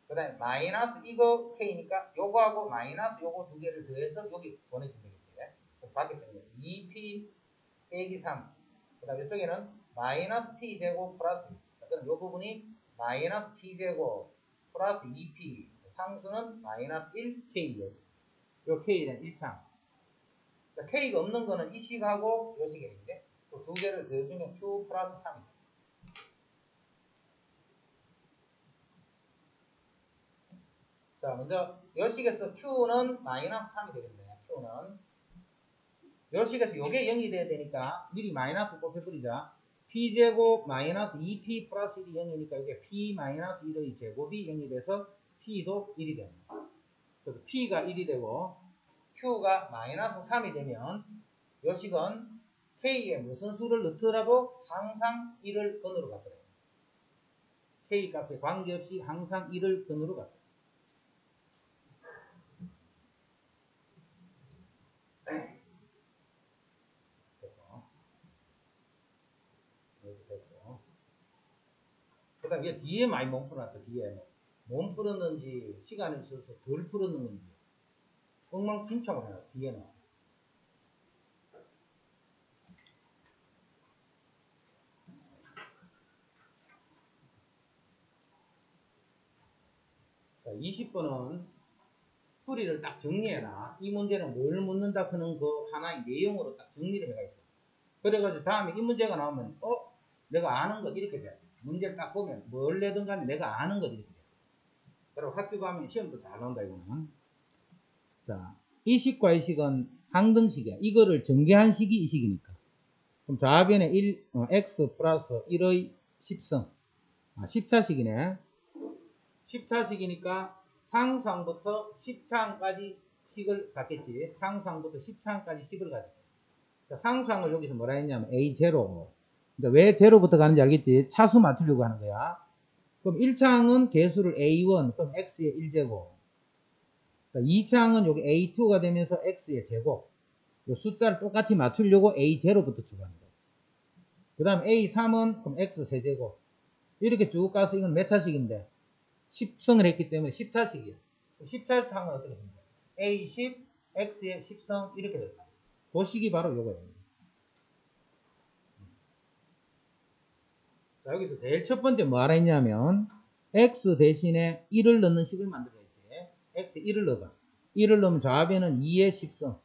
그 다음에 마이너스 이거 K니까 요거하고 마이너스 요거 두 개를 더해서 여기 보내주면 되겠 지. 밖에 정리 2P 빼기 3. 그 다음 이쪽에는 마이너스 P제곱 플러스 자, 그럼 이 부분이 마이너스 P제곱 플러스 2P 상수는 마이너스 1K예요. 요 K는 1창. 자, K가 없는 거는 이 식하고 요 식인데 그 두 개를 더해주면 Q 플러스 3이다. 자, 먼저 요식에서 Q는 마이너스 3이 되겠네요. Q는 요식에서 요게 0이 돼야 되니까 미리 마이너스 곱해버리자. P제곱 마이너스 2P 플러스 1이 0이니까 이게 P 마이너스 1의 제곱이 0이 돼서 P도 1이 됩니다. 그래서 P가 1이 되고 Q가 마이너스 3이 되면 요식은 K에 무슨 수를 넣더라도 항상 1을 근으로 갖더래요. K 값에 관계없이 항상 1을 근으로 갖더래요. 그 다음 에 뒤에 많이 못 풀어놨다 뒤에. 못 풀었는지 시간이 없어서 덜 풀었는지. 엉망진창을 해요 뒤에는 자 20번은 풀이를 딱 정리해라 이 문제는 뭘 묻는다 하는 그 하나의 내용으로 딱 정리를 해가 있어. 그래가지고 다음에 이 문제가 나오면 어? 내가 아는 거 이렇게 돼 문제를 딱 보면 뭘 내든 간에 내가 아는 거 이렇게 돼 여러분 학교 가면 시험도 잘 나온다 이거는. 자 이식과 이식은 항등식이야. 이거를 전개한 식이 이식이니까. 그럼 좌변에 1, 어, x 플러스 1의 10성. 아 10차식이네. 10차식이니까 상상부터 10차항까지 식을 갖겠지. 상상부터 10차항까지 식을 가지고. 자, 상상을 여기서 뭐라 했냐면 A0 그러니까 왜 제로부터 가는지 알겠지? 차수 맞추려고 하는 거야. 그럼 1차항은 개수를 A1, 그럼 X의 1제곱. 그러니까 2차항은 여기 A2가 되면서 X의 제곱. 요 숫자를 똑같이 맞추려고 A0부터 추가하는 거야. 그 다음 A3은 그럼 X 세제곱. 이렇게 쭉 가서 이건 몇 차식인데? 10성을 했기 때문에 10차식이야. 10차항은 어떻게 됩니까? A10, X의 10성 이렇게 됐다. 그 식이 바로 요거예요. 자, 여기서 제일 첫 번째 뭐 알아 있냐면 x 대신에 1을 넣는 식을 만들어야지. x 1을 넣어봐. 1을 넣으면 좌변은 2의 10성.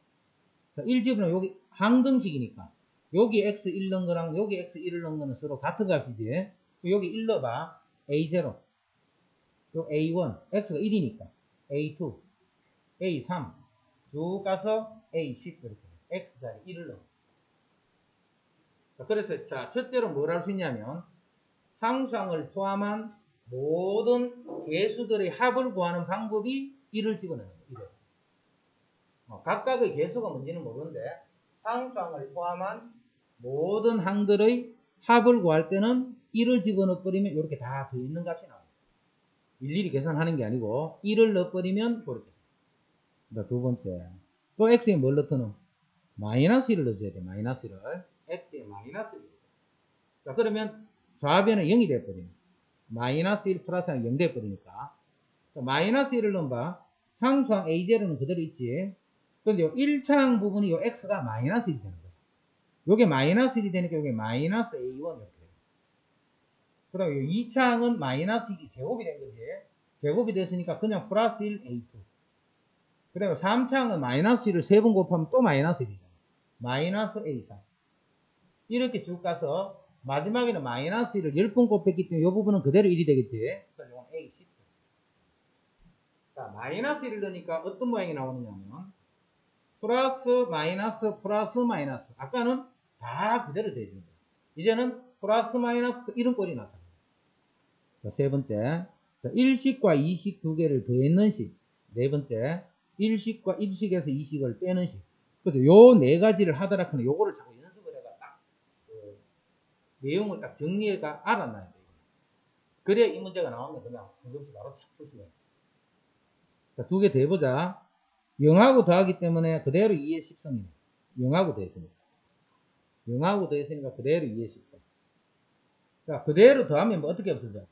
자, 1집은 여기 항등식이니까 여기 x 1 넣은 거랑 여기 x 1을 넣은 거는 서로 같은 값이지. 여기 1 넣어봐. a0. 요 a1. x가 1이니까. a2. a3. 쭉 가서 a10 이렇게. x자리 1을 넣어. 자, 그래서 자 첫째로 뭘 할 수 있냐면 상수항을 포함한 모든 개수들의 합을 구하는 방법이 1을 집어넣는 거예요. 어, 각각의 개수가 뭔지는 모르는데 상수항을 포함한 모든 항들의 합을 구할 때는 1을 집어넣어버리면 이렇게 다 더있는 값이 나옵니다. 일일이 계산하는 게 아니고 1을 넣어버리면 이렇게. 그러니까 두 번째. 또 x에 뭘 넣더는 마이너스 1을 넣어줘야 돼 마이너스 1을. x에 마이너스 1을 자 그러면 좌변은 0이 돼버립니다. 마이너스 1 플러스가 0 돼버리니까. 마이너스 1을 넣어봐. 상수항 A0는 그대로 있지. 그런데 요 1차항 부분이 요 X가 마이너스 1이 되는 거야. 요게 마이너스 1이 되니까 요게 마이너스 A1 이렇게 돼요. 그 다음에 요 2차항은 마이너스 2이 제곱이 된 거지. 제곱이 됐으니까 그냥 플러스 1 A2. 그 다음에 3차항은 마이너스 1을 3번 곱하면 또 마이너스 1이잖아. 마이너스 A3. 이렇게 쭉 가서 마지막에는 마이너스 1을 10번 곱했기 때문에 이 부분은 그대로 1이 되겠지. 그래서 이건 A10. 자, 마이너스 1을 넣으니까 어떤 모양이 나오느냐면 플러스 마이너스 플러스 마이너스 아까는 다 그대로 거예요. 이제는 플러스 마이너스 이런 꼴이 나타나요. 자, 세 번째. 자, 1식과 2식 두 개를 더했는 식. 네 번째. 1식과 1식에서 2식을 빼는 식. 그래서 요 네 가지를 하더라 하면 요거를 자꾸 내용을 딱 정리해가 알아놔야 돼요. 그래야 이 문제가 나오면 그냥 공급시 바로 착풀 수가 있어. 자, 두개더 해보자. 0하고 더하기 때문에 그대로 2의 10성이네. 0하고 더했으니까. 0하고 더했으니까 그대로 2의 10성. 자, 그대로 더하면 뭐 어떻게 없어져?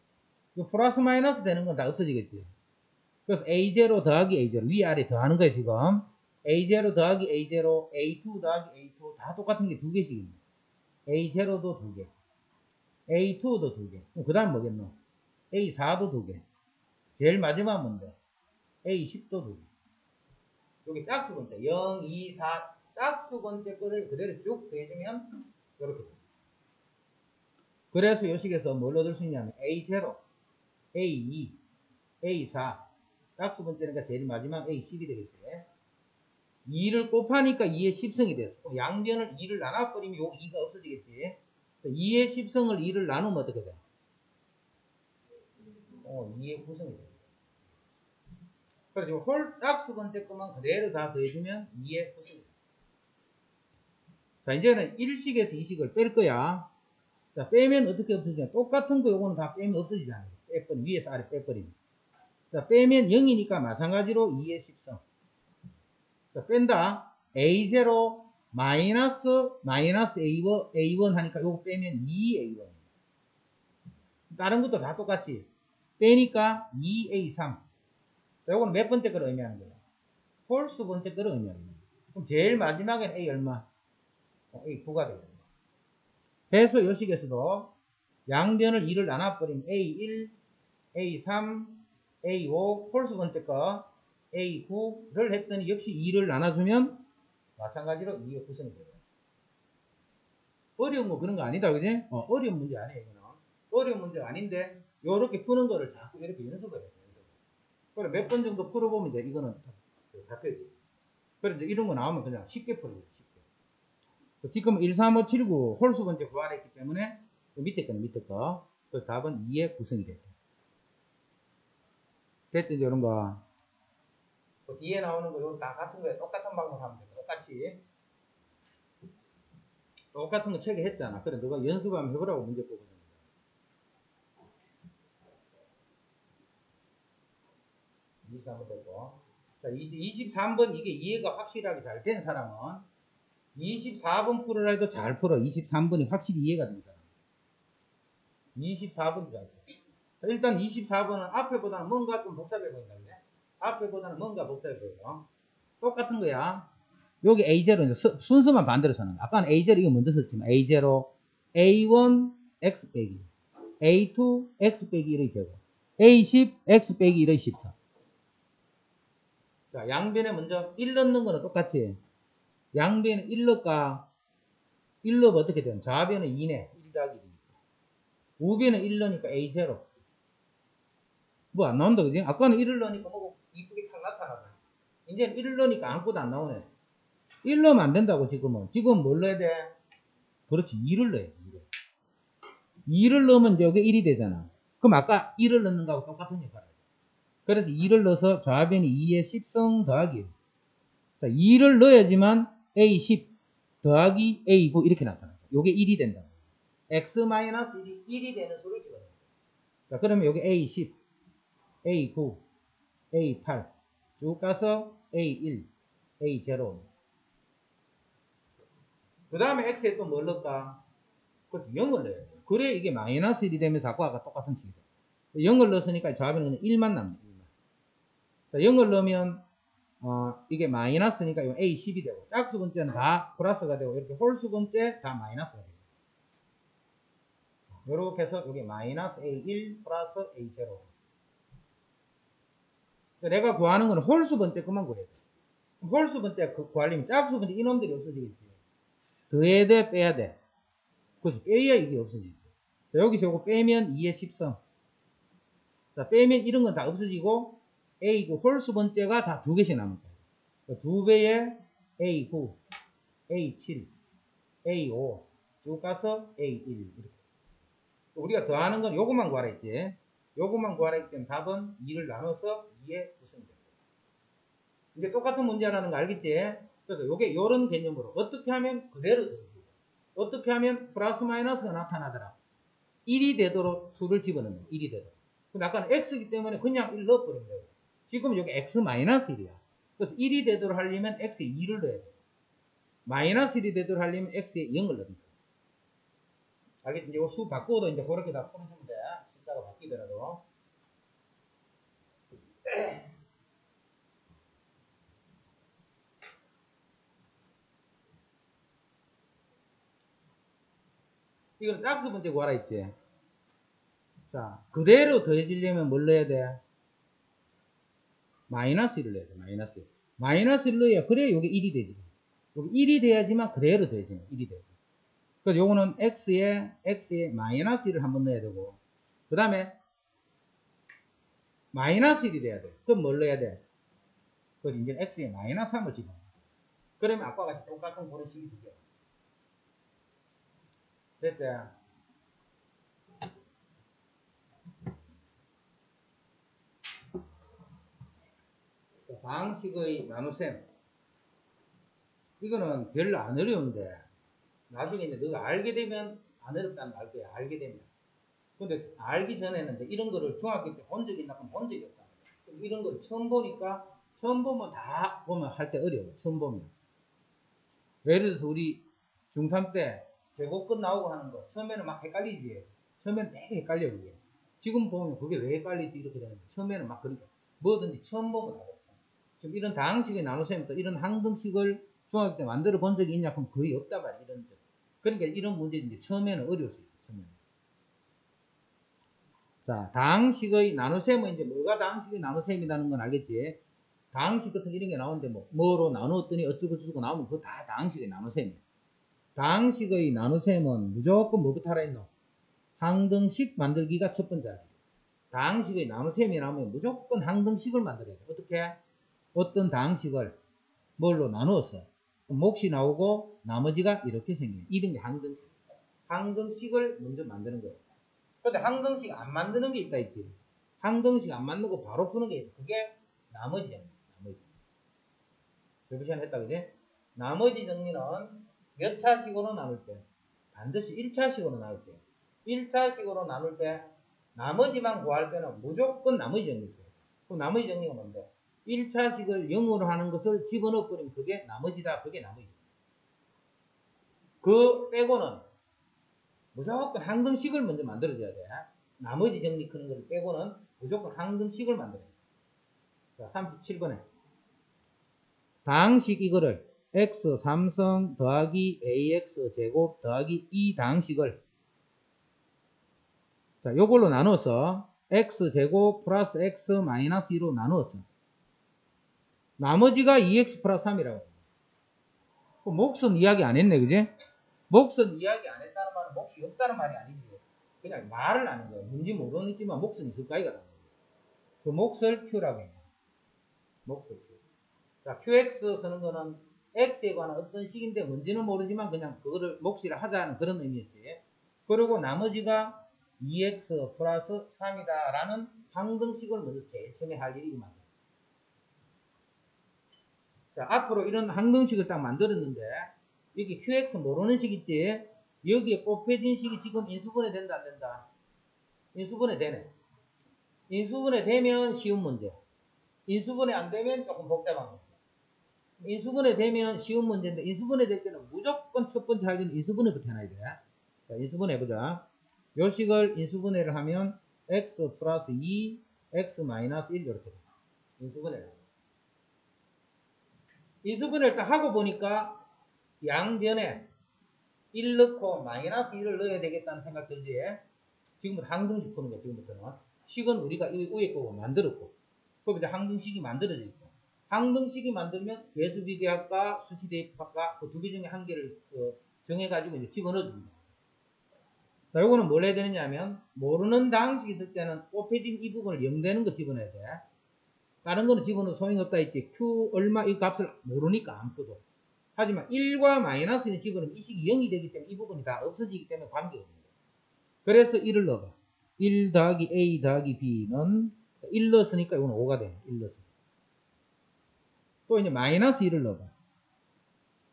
이 플러스 마이너스 되는 건 다 없어지겠지. 그래서 A0 더하기 A0 위아래 더하는 거예요 지금 A0 더하기 A0 A2 더하기 A2 다 똑같은 게 두 개씩입니다. A0도 두 개. A2도 두 개. 그 다음 뭐겠노? A4도 두 개. 제일 마지막 뭔데? A10도 두 개. 여기 짝수 번째 0, 2, 4 짝수 번째 거를 그대로 쭉 더해주면 이렇게 됩니다. 그래서 요식에서 뭘 얻을 수 있냐면 A0, A2, A4 짝수 번째니까 제일 마지막 A10이 되겠지. 2를 곱하니까 2의 10성이 됐어. 양변을 2를 나눠버리면 요 2가 없어지겠지. 2의 10성을 2를 나누면 어떻게 돼? 어, 2의 9성이 돼. 그래서 홀 짝수 번째 것만 그대로 다 더해주면 2의 9성이 돼. 자, 이제는 1식에서 2식을 뺄 거야. 자, 빼면 어떻게 없어지냐. 똑같은 거 요거는 다 빼면 없어지잖아요. 빼버리 위에서 아래 빼버리면. 자, 빼면 0이니까 마찬가지로 2의 10성. 자, 뺀다. A0 마이너스 마이너스 A1, A1 하니까 요거 빼면 2A1. 다른 것도 다 똑같지. 빼니까 2A3. 자, 요거는 몇 번째 거를 의미하는 거야? 홀수 번째 거를 의미하는 거야. 그럼 제일 마지막엔 A 얼마? 어, A9가 되겠네. 그래서 요식에서도 양변을 2를 나눠버리면 A1, A3, A5, 홀수 번째 거 A9를 했더니 역시 2를 나눠주면 마찬가지로 2의 구성이 돼요. 어려운 거 그런 거 아니다, 그지? 어, 어려운 문제 아니에요, 이거는. 어려운 문제 아닌데, 요렇게 푸는 거를 자꾸 이렇게 연습을 해요, 연습. 그래, 몇 번 정도 풀어보면 이제 이거는 잡혀지. 그래, 이제 이런 거 나오면 그냥 쉽게 풀어요, 쉽게. 지금 1, 3, 5, 7, 9 홀수 번째 구하랬기 때문에, 그 밑에 거는 밑에 거. 그 답은 2의 구성이. 됐죠, 이제 이런 거. 그 뒤에 나오는 거, 이거 다 같은 거에 똑같은 방법 하면 돼. 똑같이. 똑같은 거 책에 했잖아. 그래, 너가 연습하면 해보라고 문제 뽑아준 거야. 이십 한번 됐고. 자, 이제 23번 이게 이해가 확실하게 잘 된 사람은 24번 풀으라 해도 잘 풀어. 23번이 확실히 이해가 된 사람. 24번도 잘 풀어. 자, 일단 24번은 앞에보다는 뭔가 좀 복잡해 보인다. 그래? 앞에보다는 뭔가 복잡해 보여. 똑같은 거야. 여기 A0 이제 순서만 반대로 쓰는 거야. 아까는 A0 이거 먼저 썼지만 A0, A1, X 빼기, A2, X 빼기 1의 제곱, A10, X 빼기 1의 14. 자, 양변에 먼저 1 넣는 거는 똑같지. 양변에 1 넣을까? 1 넣으면 어떻게 되는? 좌변은 2네. 1 더하기 2니까. 우변은 1 넣으니까 A0. 뭐 안 나온다, 그지? 아까는 1을 넣으니까 뭐 이쁘게 탁 나타나다. 이제 1을 넣으니까 아무것도 안 나오네. 1 넣으면 안 된다고, 지금은. 지금 뭘 넣어야 돼? 그렇지, 2를 넣어야지, 2를. 2를 넣으면 여기 1이 되잖아. 그럼 아까 1을 넣는 거하고 똑같은 역할을 해. 그래서 2를 넣어서 좌변이 2의 10성 더하기 1. 자, 2를 넣어야지만 A10 더하기 A9 이렇게 나타나죠. 요게 1이 된다. X-1이 1이 되는 수를 집어넣어요. 자, 그러면 여기 A10, A9, A8 쭉 가서 A1, A0. 그 다음에 X에 또 뭘 넣을까? 그렇지, 0을 넣어야 돼. 그래 이게 마이너스 1이 되면서 아까 아까 똑같은 식이 돼. 0을 넣었으니까 좌변은 그냥 1만 남는 1만. 자, 0을 넣으면 어, 이게 마이너스니까 이거 A10이 되고 짝수 번째는 다 플러스가 되고 이렇게 홀수 번째 다 마이너스가 되고 이렇게 해서 이게 마이너스 A1 플러스 A0 내가 구하는 거는 홀수 번째 것만 구해야 돼 홀수 번째 그 구하려면 짝수 번째 이놈들이 없어지겠지 더해야 돼 빼야 돼 그래서 빼야 이게 없어지지 자, 여기서 이거 빼면 2의 10성 자 빼면 이런 건 다 없어지고 A9 홀수 번째가 다 두 개씩 남을 거예요. 두 배의 A9, A7, A5 쭉 가서 A1 이렇게. 우리가 더하는 건 요것만 구하라 했지. 요것만 구하라 했기 때문에 답은 2를 나눠서 2에 구성됩니다. 이제 똑같은 문제라는 거 알겠지? 그래서 요게 요런 개념으로 어떻게 하면 그대로. 어떻게 하면 플러스 마이너스가 나타나더라. 1이 되도록 수를 집어넣는 거예요. 1이 되도록. 근데 아까는 x이기 때문에 그냥 1 넣어버리면 돼요. 지금 여기 x-1이야. 그래서 1이 되도록 하려면 x에 2를 넣어야 돼. 마이너스 1이 되도록 하려면 x에 0을 넣어야 돼. 알겠지? 이제 수 바꾸어도 이제 그렇게 다 풀어주면 돼. 숫자가 바뀌더라도. 이거는 짝수 문제 구하라 했지. 자, 그대로 더해지려면 뭘 넣어야 돼? 마이너스 1을 넣어야 돼, 마이너스 1. 마이너스 1을 넣어야, 그래, 요게 1이 되지. 요게 1이 돼야지만 그대로 더해지면 1이 되지. 그래서 요거는 x에, x에 마이너스 1을 한번 넣어야 되고, 그 다음에 마이너스 1이 돼야 돼. 그럼 뭘 넣어야 돼? 그 이제 x에 마이너스 3을 집어. 그러면 아까 같이 똑같은 그런 식이 두 개. 됐지? 방식의 나눗셈. 이거는 별로 안 어려운데, 나중에 이제 너가 알게 되면 안 어렵다는 걸알 거야, 알게 되면. 근데 알기 전에는 이런 거를 중학교 때 본 적이 있나? 본 적이 없다. 이런 거를 처음 보니까, 처음 보면 다 보면 할 때 어려워, 처음 보면. 예를 들어서 우리 중3 때 제곱끝 나오고 하는 거, 처음에는 막 헷갈리지. 처음에는 되게 헷갈려, 그게. 지금 보면 그게 왜 헷갈리지? 이렇게 되는데, 처음에는 막 그러니까. 뭐든지 처음 다 없어. 지금 이런 다항식의 나눗셈부터 이런 항등식을 중학교 때 만들어 본 적이 있냐? 그럼 거의 없단 말이야, 이런 적. 그러니까 이런 문제 이제 처음에는 어려울 수 있어, 처음에는. 자, 다항식의 나눗셈은 이제 뭐가 다항식의 나눗셈이라는 건 알겠지? 다항식 같은 이런 게 나오는데 뭐, 뭐로 나누었더니 어쩌고저쩌고 나오면 그거 다 다항식의 나눗셈이야. 다항식의 나눗셈은 무조건 뭐부터 하라 했노? 항등식 만들기가 첫 번째 하라. 다항식의 나눗셈이 나오면 무조건 항등식을 만들어야 돼. 어떻게? 어떤 다항식을 뭘로 나누었어. 몫이 나오고 나머지가 이렇게 생겨요. 이런 게 항등식. 항등식을 먼저 만드는 거예요. 근데 항등식 안 만드는 게 있다 있지. 항등식 안 만들고 바로 푸는 게 있어. 그게 나머지야. 나머지. 저번 시간에 했다 그지? 나머지 정리는 몇 차식으로 나눌 때? 반드시 1차식으로 나눌 때. 1차식으로 나눌 때 나머지만 구할 때는 무조건 나머지 정리 있어요. 그럼 나머지 정리가 뭔데? 1차식을 0으로 하는 것을 집어넣어 버리면 그게 나머지다. 그게 나머지. 그 빼고는 무조건 항등식을 먼저 만들어줘야 돼. 나머지 정리 크는 것을 빼고는 무조건 항등식을 만들어야 돼. 자, 37번에. 다항식 이거를 x 3성 더하기 ax 제곱 더하기 이 다항식을 자, 요걸로 나눠서 x 제곱 플러스 x 마이너스 2로 나누었어. 나머지가 2x 플러스 3이라고. 그 몫은 이야기 안 했네, 그지? 몫은 이야기 안 했다는 말은 몫이 없다는 말이 아니지. 그냥 말을 하는 거야. 뭔지 모르겠지만 몫은 있을 까, 이거다. 그 몫을 Q라고 해. 몫을 Q. 자, QX 쓰는 거는 X에 관한 어떤 식인데 뭔지는 모르지만 그냥 그거를 몫이라 하자는 그런 의미였지. 그리고 나머지가 2x 플러스 3이다 라는 항등식을 먼저 제일 처음에 할 일이 이만. 자, 앞으로 이런 항등식을 딱 만들었는데, 여기 QX 모르는 식 있지? 여기에 곱해진 식이 지금 인수분해 된다, 안 된다? 인수분해 되네. 인수분해 되면 쉬운 문제. 인수분해 안 되면 조금 복잡한 문제. 인수분해 되면 쉬운 문제인데, 인수분해 될 때는 무조건 첫 번째 할 일은 인수분해부터 해놔야 돼. 자, 인수분해 해보자. 요 식을 인수분해를 하면 x 플러스 2, x 마이너스 1 이렇게 돼. 인수분해를. 인수분해를 딱 하고 보니까 양변에 1 넣고 마이너스 1을 넣어야 되겠다는 생각 들지? 지금부터 항등식 푸는 거야, 지금부터는. 식은 우리가 이 위에 거고 만들었고. 그럼 이제 항등식이 만들어져 있고. 항등식이 만들면 개수비계학과 수치대입학과 그 두 개 중에 한 개를 정해가지고 이제 집어넣어 줍니다. 자, 요거는 뭘 해야 되느냐 하면, 모르는 다항식 있을 때는 곱해진 이 부분을 0 되는 거 집어넣어야 돼. 다른 거는 집어넣어 소용이 없다 했지. Q 얼마 이 값을 모르니까 아무것도. 하지만 1과 마이너스는 집어넣으면 이 식이 0이 되기 때문에 이 부분이 다 없어지기 때문에 관계없는 거예요. 그래서 1을 넣어봐. 1 더하기 A 더하기 B는 1 넣었으니까 이건 5가 돼. 1 넣었으니까. 또 이제 마이너스 1을 넣어봐.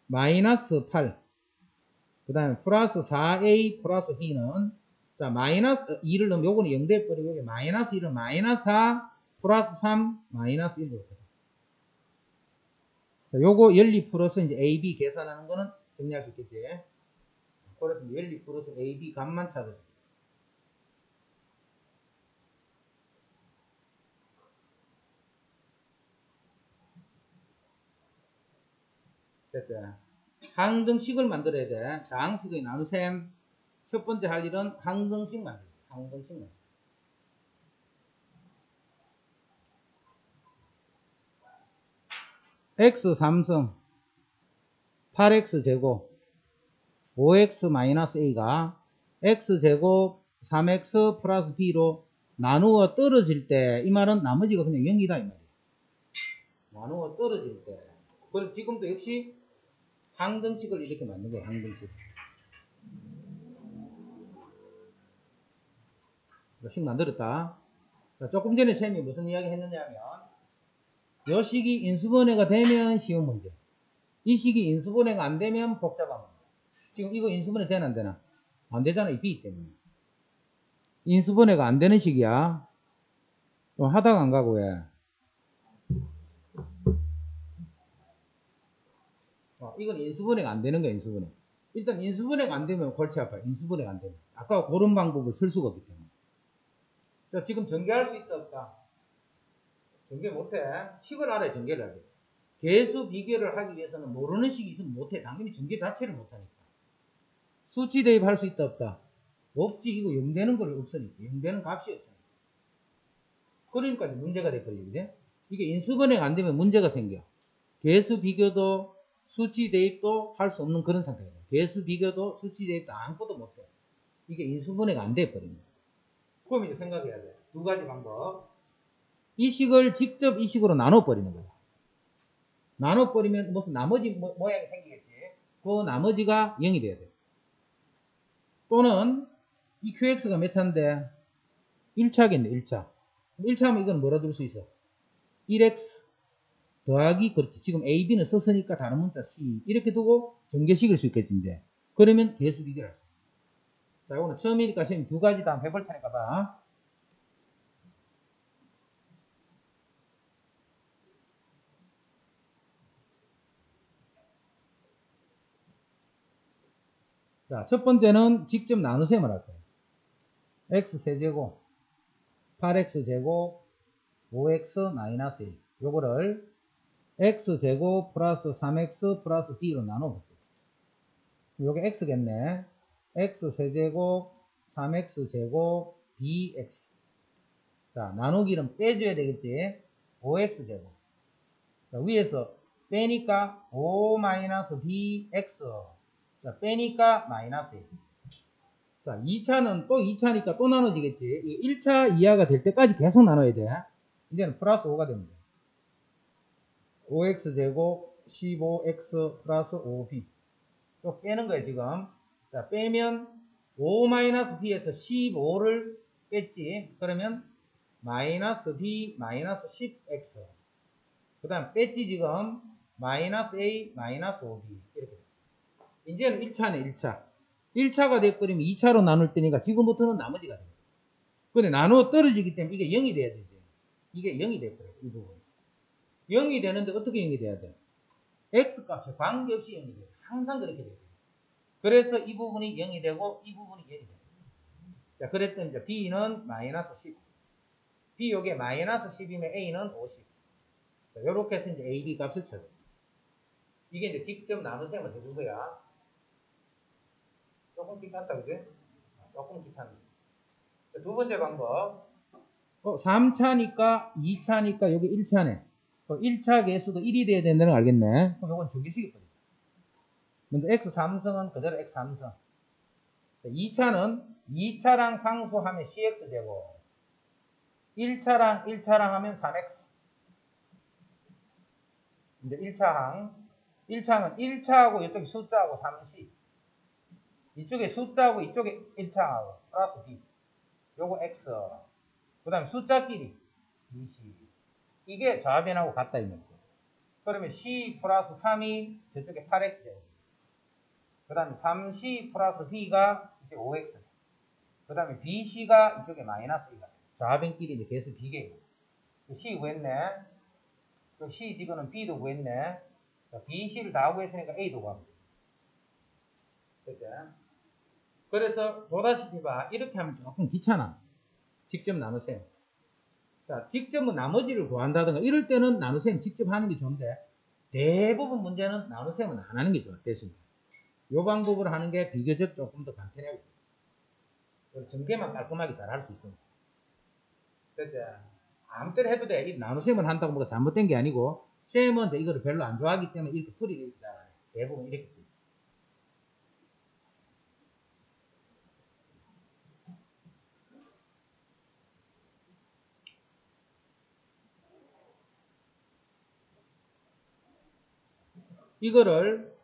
마이너스 8. 그 다음에 플러스 4A 플러스 B는 자 마이너스 2를 넣으면 요거는 0 돼버리고 여기 마이너스 1은 마이너스 4 플러스 3 마이너스 1로 돼. 자, 요거 연리 풀어서 이제 A, B 계산하는 거는 정리할 수 있겠지. 그래서 연리 풀어서 A, B 값만 찾아줘. 됐죠? 항등식을 만들어야 돼. 자, 항식의 나눗셈. 첫 번째 할 일은 항등식 만들기. 항등식 만들기. x 3승 8x 제곱 5x 마이너스 a가 x 제곱 3x 플러스 b로 나누어 떨어질 때 이 말은 나머지가 그냥 0이다 이 말이야. 나누어 떨어질 때. 그래서 지금도 역시 항등식을 이렇게 만든 거예요. 항등식. 식 만들었다. 자, 조금 전에 쌤이 무슨 이야기 했느냐면 요 식이 인수분해가 되면 쉬운 문제. 이 식이 인수분해가 안 되면 복잡한 문제. 지금 이거 인수분해 되나 안 되나? 안 되잖아. 이 B 때문에. 인수분해가 안 되는 식이야. 좀 하다가 안 가고 왜? 어, 이건 인수분해가 안 되는 거야, 인수분해. 일단 인수분해가 안 되면 골치 아파요. 인수분해가 안 되면. 아까 고른 방법을 쓸 수가 없기 때문에. 자, 지금 전개할 수 있다, 없다? 전개 못해. 식을 알아야 전개를 하게. 개수 비교를 하기 위해서는 모르는 식이 있으면 못해. 당연히 전개 자체를 못하니까. 수치 대입할 수 있다, 없다? 없지. 이거 0되는 걸 없으니까. 0되는 값이 없으니까. 그러니까 문제가 돼버리지. 그지? 이게 인수분해가 안 되면 문제가 생겨. 개수 비교도 수치 대입도 할 수 없는 그런 상태가 돼. 개수 비교도 수치 대입도 아무것도 못해. 이게 인수분해가 안 돼버립니다. 그럼 이제 생각해야 돼. 두 가지 방법. 이 식을 직접 이 식으로 나눠버리는 거야. 나눠버리면 무슨 나머지 모, 양이 생기겠지. 그 나머지가 0이 돼야 돼. 또는 이 QX가 몇 차인데? 1차겠네, 1차. 1차면 이건 뭐라 들 수 있어? 1X 더하기, 그렇지. 지금 A, B는 썼으니까 다른 문자 C. 이렇게 두고 전개식일 수 있겠지, 이제. 그러면 개수 비교를 할 수. 자, 오늘 처음이니까 선생님 두 가지 다 해볼 테니까 봐. 자, 첫 번째는 직접 나누셈을 할 거예요. x 세제곱, 8x 제곱, 5x 마이너스 1. 요거를 x 제곱 플러스 3x 플러스 b로 나눠볼게요. 요게 x겠네. x 세제곱 3x 제곱 bx 자 나누기는 빼줘야 되겠지 5x 제곱 자, 위에서 빼니까 5 마이너스 bx 자 빼니까 마이너스 1 자, 2차는 또 2차니까 또 나눠지겠지. 1차 이하가 될 때까지 계속 나눠야 돼. 이제는 플러스 5가 됩니다. 5x 제곱 15x 플러스 5b. 또 빼는 거예요, 지금. 자, 빼면 5-b에서 15를 뺐지. 그러면 마이너스 b 마이너스 10x. 그 다음 뺐지 지금 마이너스 a 마이너스 5b 이렇게 이제는 1차네 1차 1차가 돼버리면 2차로 나눌 때니까 지금부터는 나머지가 돼요 근데 나누어 떨어지기 때문에 이게 0이 돼야 되지 이게 0이 돼버려요 이 부분 0이 되는데 어떻게 0이 돼야 돼 x값에 관계없이 0이 돼요 항상 그렇게 돼요 그래서 이 부분이 0이 되고 이 부분이 0이 됩니다. 자, 그랬더니 이제 B는 마이너스 10. B 요게 마이너스 10이면 A는 50. 자, 요렇게 해서 이제 A, B 값을 쳐요. 이게 이제 직접 나누셈을 해준 거야. 조금 귀찮다, 그지? 조금 귀찮네. 두 번째 방법. 어, 3차니까 2차니까 여기 1차네. 1차 개수도 1이 돼야 된다는 걸 알겠네. 그럼 이건 전개식이거든. 먼저 x3승은 그대로 x3승. 2차는 2차랑 상수하면 cx 되고 1차랑 1차랑 하면 3x. 이제 1차항. 1차항은 1차하고 이쪽에 숫자하고 3c. 이쪽에 숫자하고 이쪽에 1차하고 플러스 b. 요거 x. 그 다음에 숫자끼리 2c. 이게 좌변하고 같다 이 말이죠. 그러면 c 플러스 3이 저쪽에 8x 되고 그 다음에 3C 플러스 B가 이제 5X. 그 다음에 BC가 이쪽에 마이너스 2가. 좌변끼리 이제 개수 비계고. C 구했네. 또 C 지금은 B도 구했네. BC를 다 구했으니까 A도 돼. 그죠? 그래서 보다시피 봐. 이렇게 하면 조금 귀찮아. 직접 나누세요. 자, 직접 뭐 나머지를 구한다든가 이럴 때는 나누셈 직접 하는 게 좋은데 대부분 문제는 나누셈은 안 하는 게 좋아. 대신. 요 방법으로 하는 게 비교적 조금 더. 그리고 전개만 깔끔하게 잘 할 수 있습니다. 됐지? 아무 때나 해도 돼. 이 나눗셈을 한다고 뭐가 잘못된 게 아니고, 셈은 이거를 별로 안 좋아하기 때문에 이렇게 풀이를 잘. 대부분 이렇게 이거를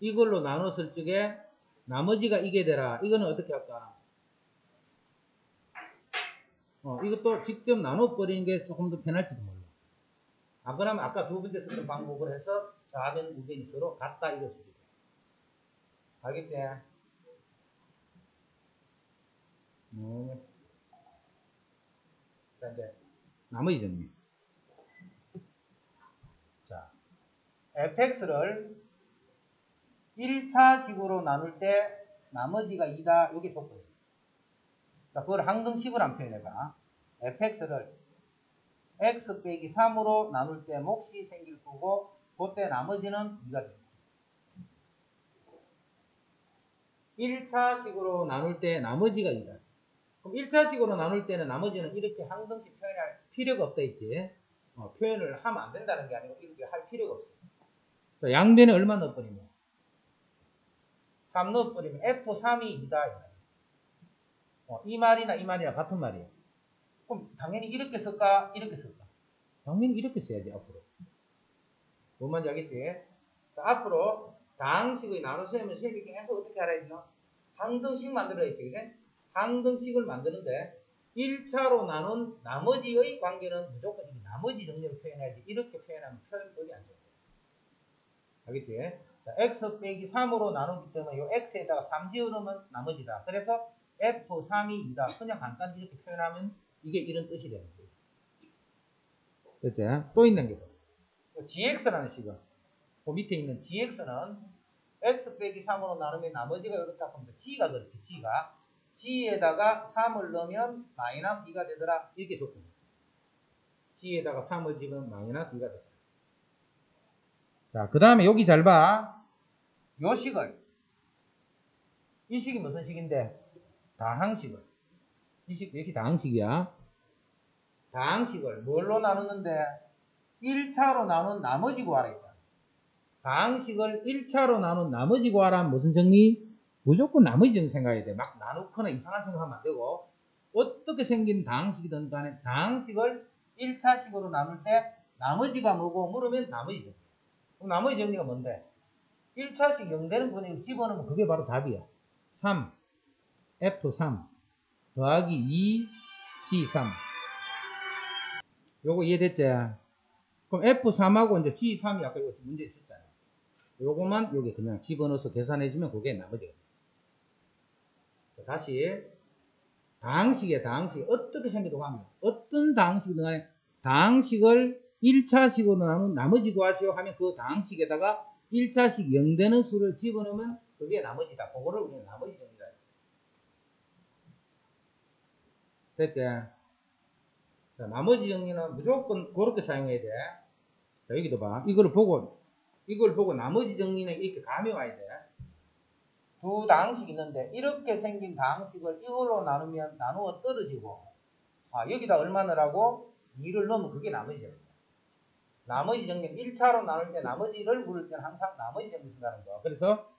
이걸로 나눴을 적에 나머지가 이게 되라. 이거는 어떻게 할까? 어, 이것도 직접 나눠버리는 게 조금 더 편할지도 몰라. 아, 그러면 아까 두 번째 쓰는 방법을 해서 좌변, 우변이 서로 같다 이걸 쓰게 돼. 알겠지? 음. 자, 이제 나머지 정리. 자, fx를 1차식으로 나눌 때 나머지가 2다. 이게 조건이에요. 자, 그걸 항등식으로 한 표현해봐. fx를 x 빼기 3으로 나눌 때 몫이 생길 거고 그때 나머지는 2가 됩니다. 1차식으로 나눌 때 나머지가 2다. 그럼 1차식으로 나눌 때는 나머지는 이렇게 항등식 표현할 필요가 없다 했지. 어, 표현을 하면 안 된다는 게 아니고 이렇게 할 필요가 없어요. 자, 양변에 얼마 넣어버리면? 3 넣어버리면 F3이 2다. 어, 이 말이나 이 말이나 같은 말이에요. 그럼 당연히 이렇게 쓸까? 이렇게 쓸까? 당연히 이렇게 써야지, 앞으로. 뭔 말인지 알겠지? 자, 앞으로 다항식의 나눗셈을 셈이 계속 어떻게 알아야 되나? 항등식 만들어야지, 그래? 항등식을 만드는데 1차로 나눈 나머지의 관계는 무조건 이 나머지 정리로 표현해야지 이렇게 표현하면 표현법이 안 돼요. 알겠지? 자, x 빼기 3으로 나누기 때문에 이 x에다가 3 지어놓으면 나머지다. 그래서 f3이 2다. 그냥 간단히 이렇게 표현하면 이게 이런 뜻이 되는 거예요. 됐지? 또 있는 게 뭐. gx라는 식은 그 밑에 있는 gx는 x 빼기 3으로 나누면 나머지가 이렇다 하면 g가 그렇지 g가 g에다가 3을 넣으면 마이너스 2가 되더라 이렇게 조건이에요. g에다가 3을 집으면 마이너스 2가 되더라. 자, 그 다음에 여기 잘 봐. 요 식을 이 식이 무슨 식인데? 다항식을 이 식, 역시 다항식이야. 다항식을 뭘로 나누는데? 1차로 나눈 나머지 구하라 했잖아. 다항식을 1차로 나눈 나머지 구하라면 무슨 정리? 무조건 나머지 정리 생각해야 돼. 막 나누거나 이상한 생각하면 안 되고 어떻게 생긴 다항식이든 간에 다항식을 1차식으로 나눌 때 나머지가 뭐고 물으면 나머지 정리. 나머지 정리가 뭔데? 1차식 0되는 분에 집어넣으면 그게 바로 답이야. 3, F3 더하기 2, G3 요거 이해됐지? 그럼 F3하고 이제 G3이 아까 이거 문제 있었잖아요. 요거만 여기 그냥 집어넣어서 계산해주면 그게 나머지가 다시 다항식에 다항식 어떻게 생기도록 하면 어떤 다항식이든 간에 다항식을 1차 식으로 나눈 나머지 구하시오 하면 그 다항식에다가 1차식 0되는 수를 집어넣으면 그게 나머지다. 그거를 우리는 나머지 정리다. 됐지? 자, 나머지 정리는 무조건 그렇게 사용해야 돼. 자, 여기도 봐. 이걸 보고, 이걸 보고 나머지 정리는 이렇게 감이 와야 돼. 두 다항식이 있는데, 이렇게 생긴 다항식을 이걸로 나누면 나누어 떨어지고, 아, 여기다 얼마 넣으라고? 2를 넣으면 그게 나머지야. 나머지 정리는 1차로 나눌 때 나머지를 물을 때는 항상 나머지 정리 쓴다는 거. 그래서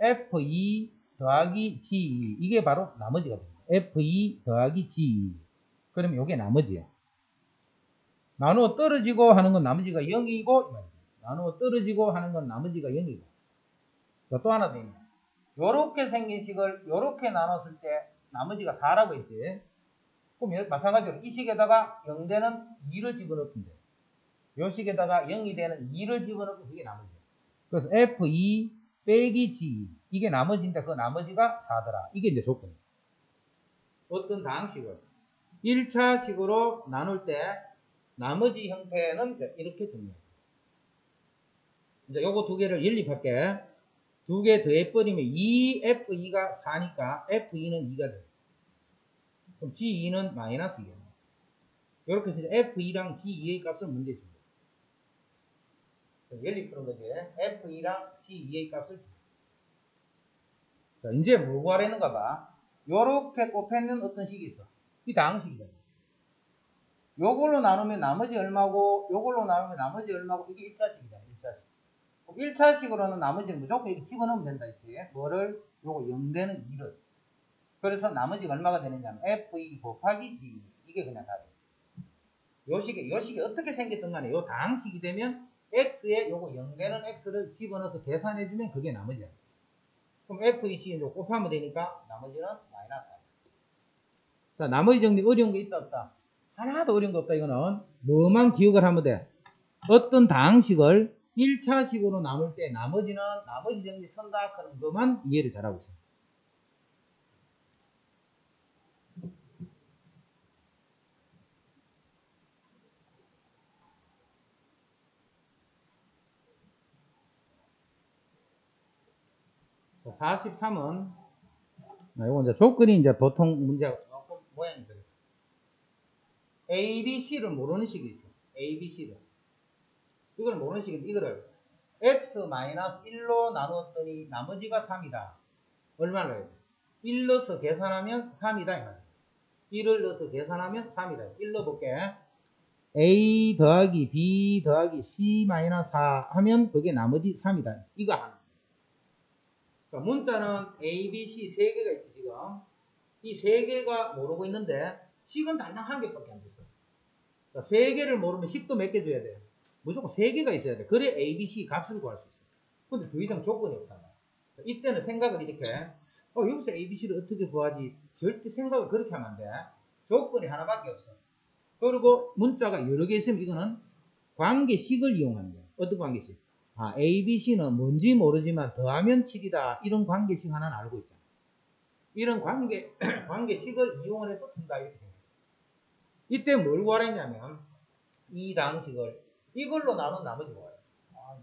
F2 더하기 G2 이게 바로 나머지가 됩니다. F2 더하기 G2 그러면 이게 나머지야. 나누어 떨어지고 하는 건 나머지가 0이고 나누어 떨어지고 하는 건 나머지가 0이고 또 하나 더 있네. 요렇게 생긴 식을 요렇게 나눴을 때 나머지가 4라고 했지. 그럼 마찬가지로 이 식에다가 0되는 2를 집어넣던데 요 식에다가 0이 되는 2를 집어넣고 그게 나머지야. 그래서 F2 빼기 G 이게 나머지인데 그 나머지가 4더라. 이게 이제 조건이야. 어떤 다항식을 1차 식으로 나눌 때 나머지 형태는 이렇게 정리해. 이제 요거 두 개를 연립할게. 두 개 더해버리면 2F2가 4니까 F2는 2가 돼. 그럼 G2는 마이너스 2야. 이렇게 해서 F2랑 G2의 값을 문제 줍니다. 연립 거지. F2랑 G2의 값을. 자, 이제 뭐 구하려는가 봐. 요렇게 곱했는 어떤 식이 있어. 이 다항식이잖아. 요걸로 나누면 나머지 얼마고, 요걸로 나누면 나머지 얼마고, 이게 1차식이잖아, 1차식. 1차식으로는 나머지는 무조건 이렇게 집어넣으면 된다, 했지. 뭐를? 요거 0되는 2를. 그래서 나머지가 얼마가 되느냐면, F2 곱하기 G. 이게 그냥 답이에요. 요 식이, 요 식이 어떻게 생겼든 간에 요 다항식이 되면, X에 요거 0되는 X를 집어넣어서 계산해주면 그게 나머지야. 그럼 F2 G 를 곱하면 되니까, 나머지는 마이너스 4. 자, 나머지 정리 어려운 거 있다, 없다? 하나도 어려운 거 없다, 이거는. 뭐만 기억을 하면 돼. 어떤 다항식을 1차식으로 나눌 때 나머지는 나머지 정리 선다 하는 것만 이해를 잘하고 있어. 자, 43은 아, 이거 이제 조건이 이제 보통 조금 모양이 그래. A, B, C를 모르는 식이 있어. A, B, C를. 이걸 모르는 식인데 이거를 x-1로 나누었더니 나머지가 3이다. 얼마를 해야 돼? 1 넣어서 계산하면 3이다. 이 말이야. 1을 넣어서 계산하면 3이다. 1 넣어볼게. a 더하기 b 더하기 c-4 하면 그게 나머지 3이다. 이거 하나. 자, 문자는 a, b, c 세 개가 있지 지금. 이 세 개가 모르고 있는데 식은 단랑 한 개밖에 안 됐어. 자, 세 개를 모르면 식도 몇 개 줘야 돼? 무조건 세 개가 있어야 돼. 그래 A, B, C 값을 구할 수 있어. 근데 더 이상 조건이 없단 말이야. 이때는 생각을 이렇게, 어, 여기서 A, B, C를 어떻게 구하지? 절대 생각을 그렇게 하면 안 돼. 조건이 하나밖에 없어. 그리고 문자가 여러 개 있으면 이거는 관계식을 이용하는 거야. 어떤 관계식? 아, A, B, C는 뭔지 모르지만 더하면 7이다. 이런 관계식 하나는 알고 있잖아. 이런 관계, 관계식을 이용을 해서 푼다. 이렇게 생각해. 이때 뭘 구하랬냐면, 이 당식을 이걸로 나눈 나머지 구하래. 아,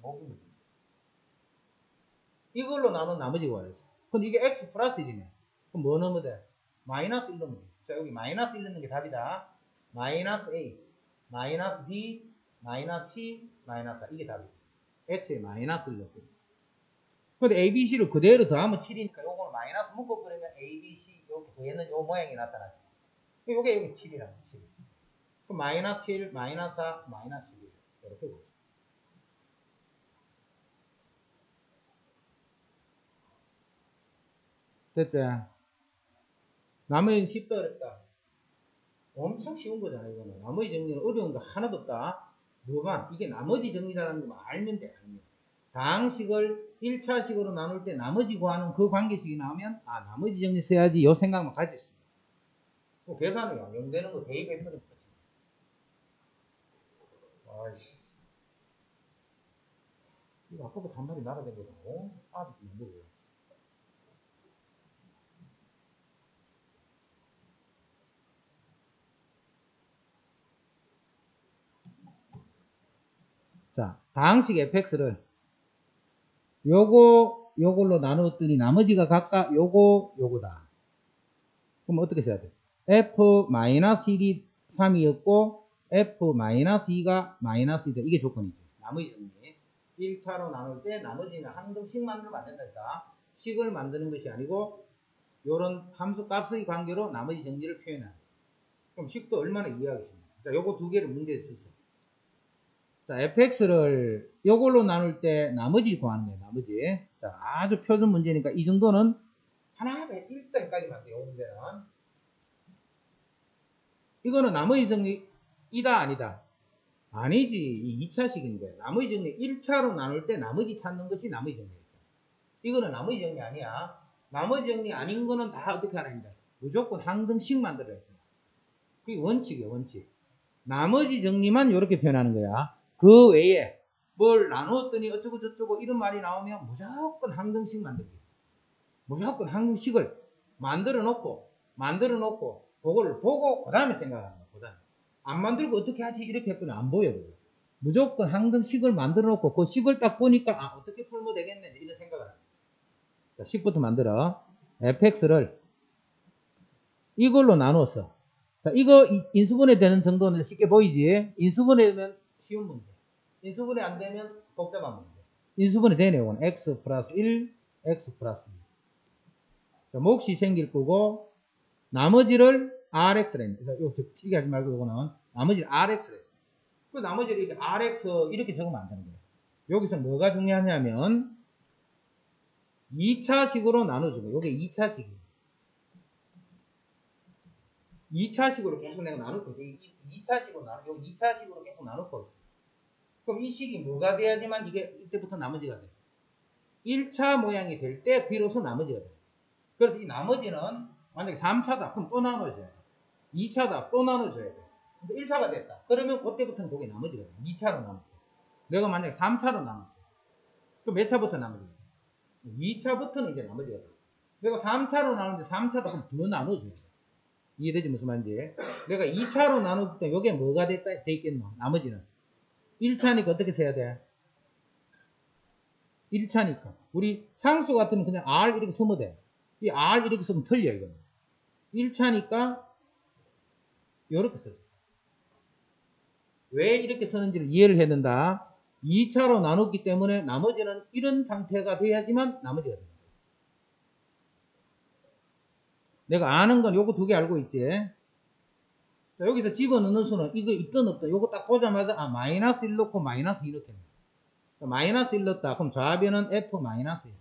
이걸로 나눈 나머지 구하래. 근데 이게 x 플러스 1이네. 그럼 뭐 넣으면 돼? 마이너스 1 넣으면 돼. 자, 여기 마이너스 1 넣는 게 답이다. 마이너스 a, 마이너스 b, 마이너스 c, 마이너스 4. 이게 답이지. X에 마이너스를 넣고. 근데 a, b, c를 그대로 더하면 7이니까 요거는 마이너스 묶어버리면 a, b, c 이렇게 더했는 요 모양이 나타나지. 요게 여기 7이라고, 7. 그럼 마이너스 7, 마이너스 4, 마이너스 1. 이렇게 보죠. 됐지? 나머지는 쉽다 어렵다. 엄청 쉬운 거잖아 이거는. 나머지 정리는 어려운 거 하나도 없다. 뭐만 이게 나머지 정리라는 것만 알면 돼. 알면. 다항식을 1차식으로 나눌 때 나머지 구하는 그 관계식이 나오면 아 나머지 정리 써야지 요 생각만 가질 수 있어. 뭐 계산을 영되는 거 대입해버리면 끝이 아이씨. 이거 아까부터 한 마리 날아다니거든. 아직도. 자, 다항식 fx를 요거 요걸로 나누었더니 나머지가 각각 요거 요거다. 그럼 어떻게 써야 돼? f-1이 3이었고 f-2가 마이너스 2다. 이게 조건이지. 나머지 정리. 1차로 나눌 때 나머지는 안 된다니까. 식을 만드는 것이 아니고 요런 함수 값의 관계로 나머지 정리를 표현하는 그럼 식도 얼마나 이해하겠습니까? 자, 요거 두 개를 문제에 주세요. 자, fx를 요걸로 나눌 때 나머지 구하는 거예요. 나머지. 자, 아주 표준 문제니까 이 정도는 하나하나 1등까지만 돼요. 요 문제는. 이거는 나머지 정리 이다 아니다. 아니지. 이 2차식인데. 나머지 정리 1차로 나눌 때 나머지 찾는 것이 나머지 정리였죠. 이거는 나머지 정리 아니야. 나머지 정리 아닌 거는 다 어떻게 하라입니다. 무조건 한 등씩 만들어야 돼. 그게 원칙이에요, 원칙. 나머지 정리만 이렇게 표현하는 거야. 그 외에 뭘 나누었더니 어쩌고 저쩌고 이런 말이 나오면 무조건 한 등씩 만들기. 무조건 한 등씩을 만들어 놓고, 만들어 놓고, 그거를 보고, 그 다음에 생각하는 다음에. 안 만들고 어떻게 하지? 이렇게 했더니 안 보여. 무조건 한 등씩을 만들어 놓고, 그 식을 딱 보니까, 아, 어떻게 풀면 되겠네. 이런 생각을 자, 식부터 만들어. fx를 이걸로 나누었어. 자, 이거 인수분해 되는 정도는 쉽게 보이지? 인수분해 되면 쉬운 문제. 인수분해 안 되면 복잡한 문제. 인수분해 되네, 이건. x 플러스 1, x 플러스 2. 자, 몫이 생길 거고, 나머지를 RX라 했네. 그래서 이거 튀게 하지 말고 이거는 나머지를 RX라 했어. 그 나머지를 이렇게 RX 이렇게 적으면 안 되는 거예요. 여기서 뭐가 중요하냐면 2차식으로 나눠주고 요게 2차식이에요. 2차식으로 계속 내가 나눌 거예요. 2차식으로 나눠, 요 2차식으로 계속 나눌 거예요. 그럼 이 식이 뭐가 돼야지만 이게 이때부터 나머지가 돼. 1차 모양이 될 때 비로소 나머지가 돼. 그래서 이 나머지는 만약에 3차다. 그럼 또 나눠줘야 돼. 2차다. 또 나눠줘야 돼. 근데 1차가 됐다. 그러면 그때부터는 그게 나머지가 돼. 2차로 나눴어. 내가 만약에 3차로 나눴어. 그럼 몇 차부터 나머지가 돼? 2차부터는 이제 나머지가 돼. 내가 3차로 나누는데 3차다. 그럼 더 나눠줘야 돼. 이해되지 무슨 말인지? 내가 2차로 나눌 때 이게 뭐가 됐다, 돼 있겠노? 나머지는. 1차니까 어떻게 세야 돼? 1차니까. 우리 상수 같으면 그냥 R 이렇게 쓰면 돼. 이 R 이렇게 쓰면 틀려, 이거는. 1차니까, 이렇게 써요. 왜 이렇게 쓰는지를 이해를 해야 된다. 2차로 나눴기 때문에 나머지는 이런 상태가 돼야지만 나머지가 됩니다. 내가 아는 건 요거 두 개 알고 있지. 자, 여기서 집어넣는 수는 이거 있든 없든 요거 딱 보자마자 아 마이너스 1 넣고 마이너스 2 넣겠네. 자, 마이너스 1 넣었다. 그럼 좌변은 F 마이너스 1.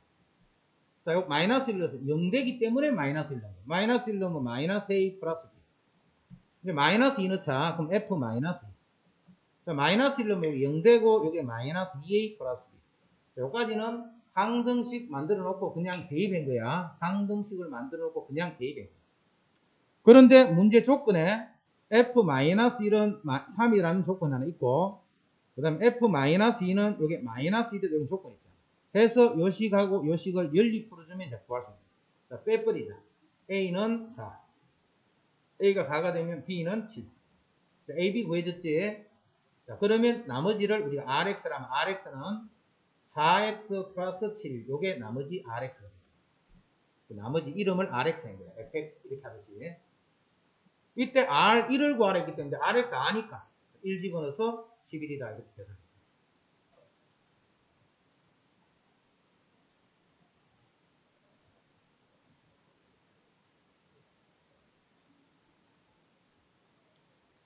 자, 요 마이너스 1 넣어서 0 되기 때문에 마이너스 1 넣어. 마이너스 1 넣으면 마이너스 A 플러스 B. 이제 마이너스 2 넣자. 그럼 F 마이너스 2. 자, 마이너스 1 넣으면 0 되고 요게 마이너스 2A 플러스 B. 자, 요까지는 항등식 만들어 놓고 그냥 대입한 거야. 항등식을 만들어 놓고 그냥 대입한 거야. 그런데 문제 조건에 f-1은 3이라는 조건 하나 있고 그 다음에 f-2는 여기 마이너스 2도 이런 조건 있잖아. 해서 요식하고 요식을 연립 풀어주면 이제 구할 수 있다. 자, 빼버리자. a는 4. a가 4가 되면 b는 7. 자, a, b 구해졌지? 자, 그러면 나머지를 우리가 rx라면 rx는 4x 플러스 7. 요게 나머지 됩니다. 그 나머지 이름을 거야. fx 이렇게 하듯이. 이때 R1을 구하라 했기 때문에 RX 아니까 1 집어넣어서 11이다 이렇게 계산.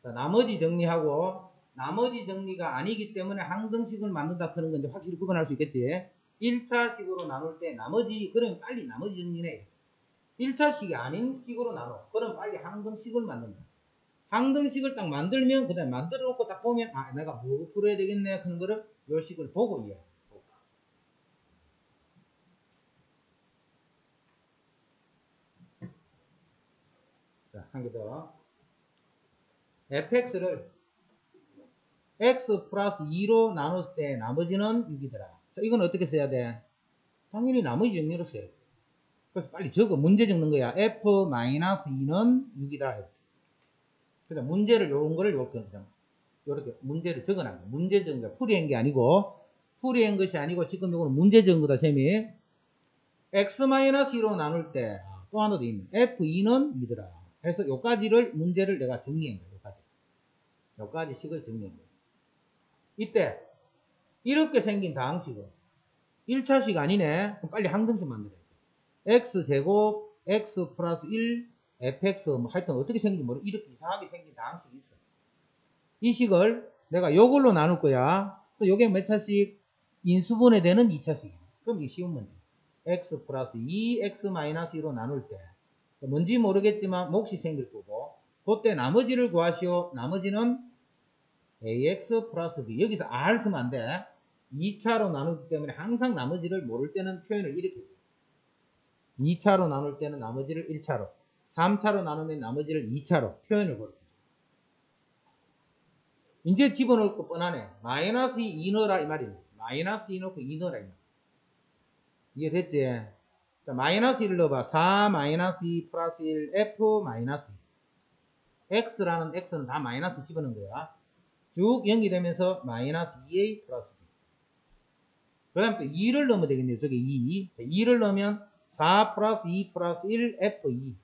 자, 나머지 정리하고 나머지 정리가 아니기 때문에 항등식을 만든다 그런 건 이제 확실히 구분할 수 있겠지. 1차식으로 나눌 때 나머지 그러면 빨리 나머지 정리네. 1차식이 아닌 식으로 나눠. 그럼 빨리 항등식을 만든다. 항등식을 딱 만들면 그다음 만들어 놓고 딱 보면 아 내가 뭐 풀어야 되겠네 그런 거를 요 식을 보고 이해. 자, 한 개 더. fx를 x 플러스 2로 나눴을 때 나머지는 6이더라. 자, 이건 어떻게 써야 돼? 당연히 나머지 정리로 써야 돼. 그래서 빨리 적어. 문제 적는 거야. f-2는 6이다. 그래서 문제를 요런 거를 요렇게 요렇게 문제를 적어 놔. 문제 적은 거 풀이한 게 아니고 풀이한 것이 아니고 지금 요거는 문제 적은 거다. 셈이 x-2로 나눌 때 또 하나 더 있네. f2는 2더라. 해서 요까지를 문제를 내가 정리한 거야. 요까지. 요까지 식을 정리한 거야. 이때 이렇게 생긴 다항식은 1차식 아니네. 그럼 빨리 항등식 만들어야지. X제곱 x 플러스 1 fx 뭐 하여튼 어떻게 생긴지 모르 이렇게 이상하게 생긴 다항식이 있어. 이 식을 내가 요걸로 나눌 거야. 또 요게 몇 차식? 인수분해 되는 2차식이야. 그럼 이게 쉬운 문제. x 플러스 2x 마이너스 2로 나눌 때 뭔지 모르겠지만 몫이 생길 거고 그때 나머지를 구하시오. 나머지는 ax 플러스 b 여기서 r 쓰면 안 돼. 2차로 나누기 때문에 항상 나머지를 모를 때는 표현을 이렇게 해. 2차로 나눌 때는 나머지를 1차로 3차로 나누면 나머지를 2차로 표현을 걸어. 이제 집어넣을 거 뻔하네. 마이너스 2 넣어라 이 말이네. 마이너스 2 넣고 2 넣어라 이 말. 이해됐지? 자, 마이너스 1을 넣어봐. 4 마이너스 2 플러스 1 F 마이너스 2. X라는 X는 다 마이너스 집어넣은 거야. 쭉 0이 되면서 마이너스 2A 플러스 2. 그 다음 또 2를 넣으면 되겠네요. 저기 2. 2를 넣으면 4 플러스 2 플러스 1 F2.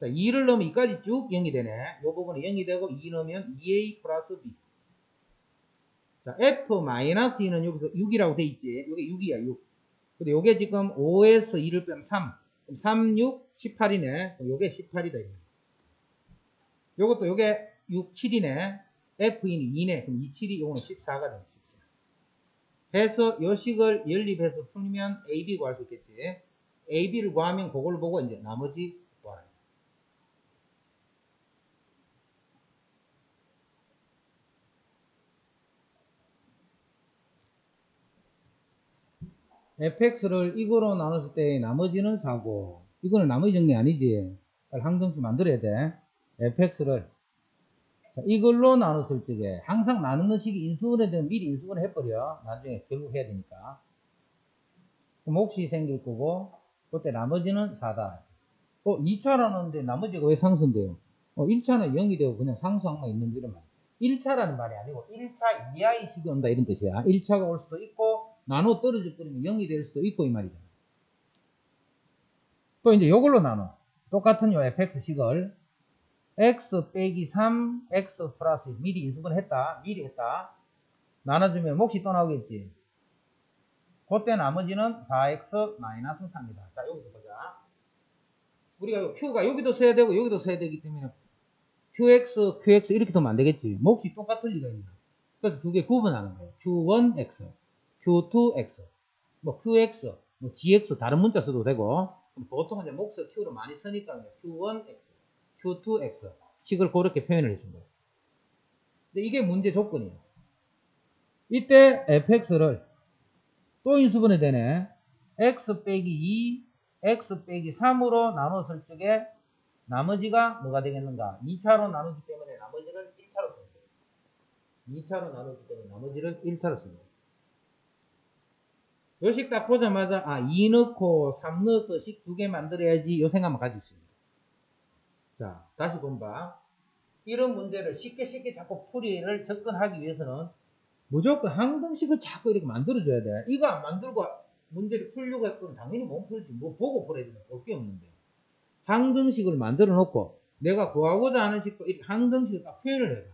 자, 2를 넣으면 2까지 쭉 0이 되네. 이 부분은 0이 되고 2 넣으면 2A 플러스 B. 자, F-2는 여기서 6이라고 돼 있지. 이게 6이야, 6. 근데 이게 지금 5에서 2를 빼면 3. 3, 6, 18이네. 요게 18이다. 요것도 요게 6, 7이네. F인이 2네. 그럼 2, 7이 요거는 14가 되는 14. 해서 요 식을 연립해서 풀면 AB 구할 수 있겠지. AB를 구하면 그걸 보고 이제 나머지 구하라. fx를 이거로 나눴을 때 나머지는 4고 이거는 나머지 정리 아니지 항등수 만들어야 돼 fx를 자, 이걸로 나눴을 적에 항상 나누는 식이 인수분해 되면 미리 인수분해 해버려. 나중에 결국 해야 되니까. 그럼 혹시 생길 거고 그때 나머지는 4다. 어 2차 나눴는데 나머지가 왜 상수인데요? 어 1차는 0이 되고 그냥 상수항만 있는 이런 말 1차라는 말이 아니고 1차 이하의 식이 온다 이런 뜻이야. 1차가 올 수도 있고 나눠 떨어져 버리면 0이 될 수도 있고 이 말이잖아. 또 이제 이걸로 나눠. 똑같은 요 fx식을 x 빼기 3, x 플러스 미리 인수분 했다. 미리 했다. 나눠주면 몫이 또 나오겠지. 그때 나머지는 4x 마이너스 3이다. 자 여기서 보자. 우리가 q가 여기도 써야 되고 여기도 써야 되기 때문에 qx, qx 이렇게 두면 안 되겠지. 몫이 똑같을 리가 있나. 그래서 두 개 구분하는 거예요. q1x. Q2X, 뭐 QX, 뭐 GX 다른 문자 써도 되고 보통 이제 목서 Q로 많이 쓰니까 Q1X, Q2X 식을 그렇게 표현을 해준 거예요. 근데 이게 문제 조건이에요. 이때 fx를 또 인수분해 되네. x 빼기 2, x 빼기 3으로 나눴을 적에 나머지가 뭐가 되겠는가? 2차로 나누기 때문에 나머지를 1차로 씁니다. 2차로 나누기 때문에 나머지를 1차로 씁니다. 요식 딱 보자마자 아 2 넣고 3 넣어서 식 두 개 만들어야지 요 생각만 가지고 있습니다. 자 다시 본봐. 이런 문제를 쉽게 쉽게 자꾸 풀이를 접근하기 위해서는 무조건 항등식을 자꾸 이렇게 만들어줘야 돼. 이거 안 만들고 문제를 풀려고 했거든 당연히 못 풀지. 뭐 보고 풀어야 되는 볼게 없는데. 항등식을 만들어 놓고 내가 구하고자 하는 식도 이렇게 항등식을 딱 표현을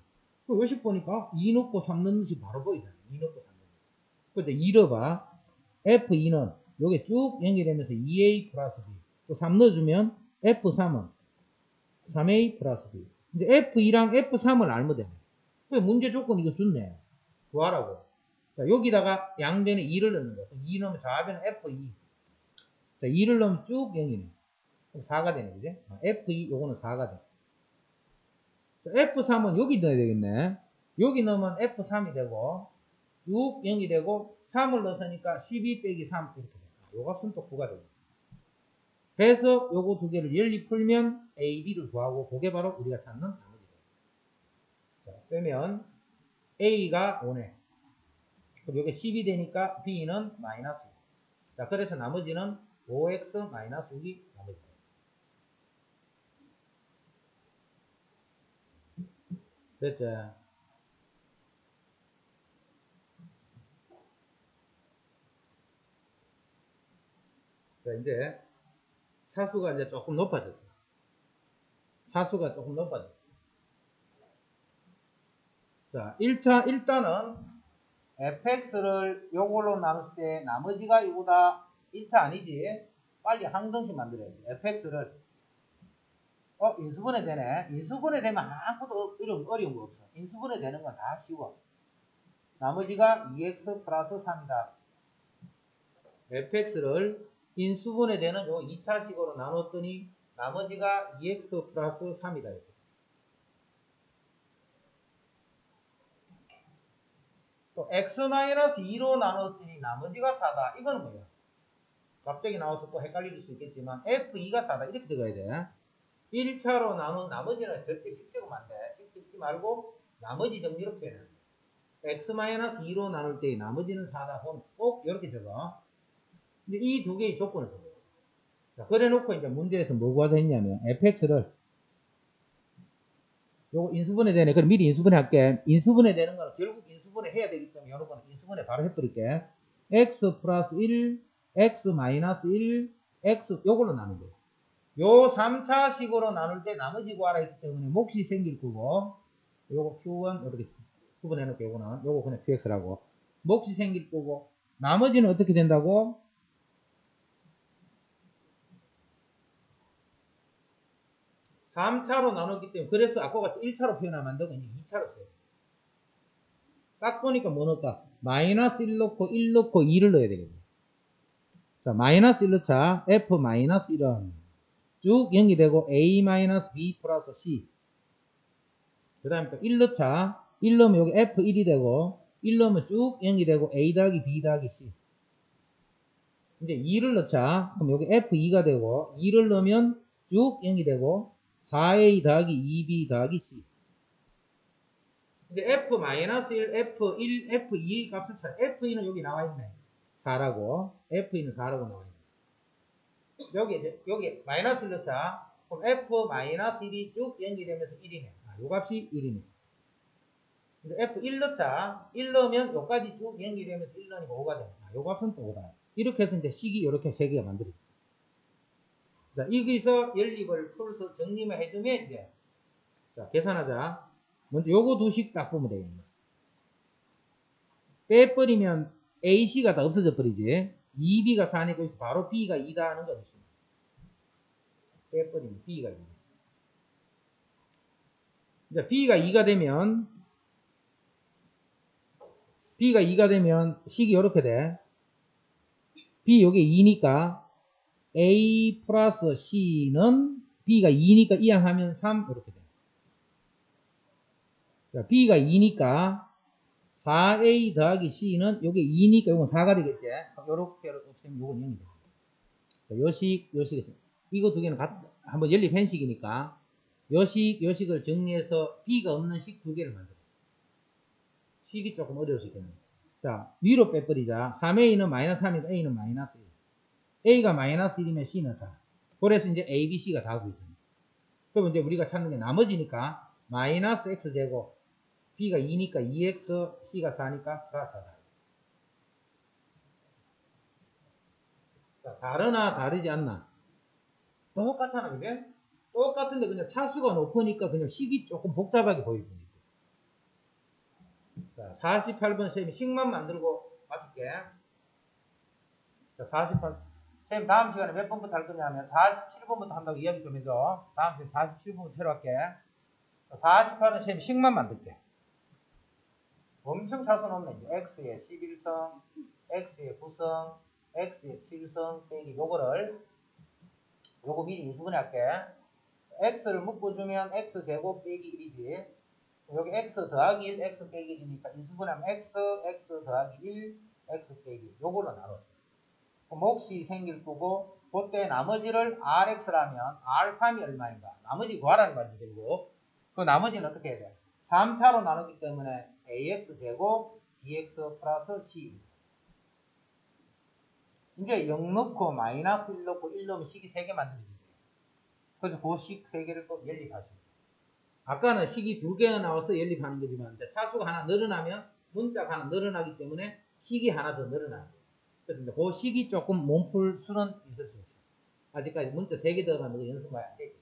해봐. 요식 보니까 2 넣고 3 넣는 식 바로 보이잖아. 2 넣고 3 넣는 식. 근데 잃어봐. F2는 요게 쭉 연결되면서 2A 플러스 B 또 3 넣어주면 F3은 3A 플러스 B. 이제 F2랑 F3을 알면 되네 문제 조건 이거 좋네. 구하라고. 자 여기다가 양변에 2를 넣는 거야 2 넣으면 좌변은 F2 자 2를 넣으면 쭉 연결해 그럼 4가 되네 그지? F2 요거는 4가 돼. 자, F3은 여기 넣어야 되겠네. 여기 넣으면 F3이 되고 쭉 연결되고 3을 넣었으니까 12 빼기 3 이렇게 됩니다. 요 값은 또 9가 됩니 다. 그래서 요거 두 개를 연립 풀면 A, B를 구하고 그게 바로 우리가 찾는 나머지입니다. 자, 빼면 A가 5네. 그럼 요게 10이 되니까 B는 마이너스. 자, 그래서 나머지는 5x 마이너스 6이 나머지입니다. 됐죠? 자, 이제 차수가 이제 조금 높아졌어. 차수가 조금 높아졌어. 자, 1차, 일단은 fx를 요걸로 나눴을 때 나머지가 이거다 1차 아니지? 빨리 항등식 만들어야지. fx를 어, 인수분해 되네. 인수분해 되면 아무것도 어려운, 어려운 거 없어. 인수분해 되는 건 다 쉬워. 나머지가 2x 플러스 3이다. fx를 인수분해 되는 요 2차식으로 나눴더니 나머지가 2x 플러스 3이다. 이렇게. 또 x-2로 나눴더니 나머지가 4다. 이거는 뭐야? 갑자기 나와서 또 헷갈릴 수 있겠지만 f2가 4다. 이렇게 적어야 돼. 1차로 나눈 나머지는 절대 10 적으면 안 돼. 10 적지 말고 나머지 정리로 표현해. x-2로 나눌 때 나머지는 4다. 꼭 이렇게 적어. 근데 이 두 개의 조건을 적어요. 자, 그래 놓고 이제 문제에서 뭐 구하자 했냐면 fx를 요거 인수분해 되네. 그럼 미리 인수분해 할게. 인수분해 되는 거는 결국 인수분해 해야 되기 때문에 거는 인수분해 바로 해버릴게. x 플러스 1, x 마이너스 1, x 요걸로 나눈 거예요. 요 3차식으로 나눌 때 나머지 구하라 했기 때문에 몫이 생길 거고 요거 q1 이렇게 구분해 놓을게 요거는 요거 그냥 qx라고 몫이 생길 거고 나머지는 어떻게 된다고 3차로 나눴기 때문에 그래서 아까 같이 1차로 표현하면 안 되고 이제 2차로 써요. 딱 보니까 뭐 넣을까? 마이너스 1 넣고 1 넣고 2를 넣어야 되겠네. 자, 마이너스 1 넣자. F 마이너스 1은 쭉 연기되고 A 마이너스 B 플러스 C. 그 다음에 또1 넣자. 1 넣으면 여기 F1이 되고 1 넣으면 쭉 연기되고 A 더하기 B 더하기 C. 이제 2를 넣자. 그럼 여기 F2가 되고 2를 넣으면 쭉 연기되고 4A 더하기 2B 더하기 C. 이제 F-1, F1, F2의 값을 찾아. F2는 여기 나와 있네. 4라고. F2는 4라고 나와 있네. 여기 이제, 여기 마이너스 1 넣자. 그럼 F-1이 쭉 연기되면서 1이네. 아, 요 값이 1이네. 이제 F1 넣자. 1 넣으면 요까지 쭉 연기되면서 1 넣으니까 5가 되네. 아, 요 값은 또 5다. 이렇게 해서 이제 식이 이렇게 세 개가 만들어졌어. 자, 여기서 연립을 풀어서 정리만 해주면 이제, 자, 계산하자. 먼저 요거 두식 딱 보면 되겠네. 빼버리면 AC가 다 없어져 버리지. 2B가 4니까 여기서 바로 B가 2다 하는 거 없습니다. 빼버리면 B가 2. 이제 B가 2가 되면 B가 2가 되면 식이 이렇게 돼. B 요게 2니까 A 플러스 C는 B가 2니까 이항하면 3 이렇게 돼. 자, B가 2니까 4A 더하기 C는 요게 2니까 요건 4가 되겠지. 요렇게 없으면 요건 0이 돼. 자, 요식, 요식. 이거 두 개는 같, 한번 연립 현식이니까 요식, 요식을 정리해서 B가 없는 식 두 개를 만들었어. 식이 조금 어려울 수 있겠네. 자, 위로 빼버리자. 3A는 마이너스 3이니까 A는 마이너스 1. A가 마이너스 1이면 C는 4. 그래서 이제 A, B, C가 다 구해집니다. 그러면 이제 우리가 찾는 게 나머지니까 마이너스 X제곱 B가 2니까 2X, C가 4니까 플러스 4다. 자, 다르나 다르지 않나? 똑같잖아, 그게? 똑같은데 그냥 차수가 높으니까 그냥 식이 조금 복잡하게 보일 뿐이지. 자, 48번 쌤이 식만 만들고 맞출게. 자, 48. 쌤 다음 시간에 몇 번부터 할 거냐면 47번부터 한다고 이야기 좀 해줘. 다음 시간에 47번부터 새로 할게. 48은 쌤이 식만 만들게. 엄청 높네. 이제 x의 11성, x의 9성, x의 7성 빼기 요거를 요거 미리 인수분해 할게. x를 묶어주면 x제곱 빼기 1이지. 여기 x 더하기 1, x 빼기 1이니까 인수분해하면 x, x 더하기 1, x 빼기 요걸로 나눴어. 몫이 생길 거고 그때 나머지를 rx라면 r3이 얼마인가? 나머지 구하라는 말이 되고 그 나머지는 어떻게 해야 돼? 3차로 나눴기 때문에 ax 제곱 bx 플러스 c 이제 0 넣고 마이너스 1 넣고 1 넣으면 식이 3개 만들어지죠. 그래서 그 식 3개를 또 연립하시면 아까는 식이 2개가 나와서 연립하는 거지만 차수가 하나 늘어나면 문자가 하나 늘어나기 때문에 식이 하나 더 늘어나요. 그래서 이제 그 식이 조금 몸풀 수는 있을 수 있어요. 아직까지 문자 3개 들어가는 거 연습 많이 안 되겠죠.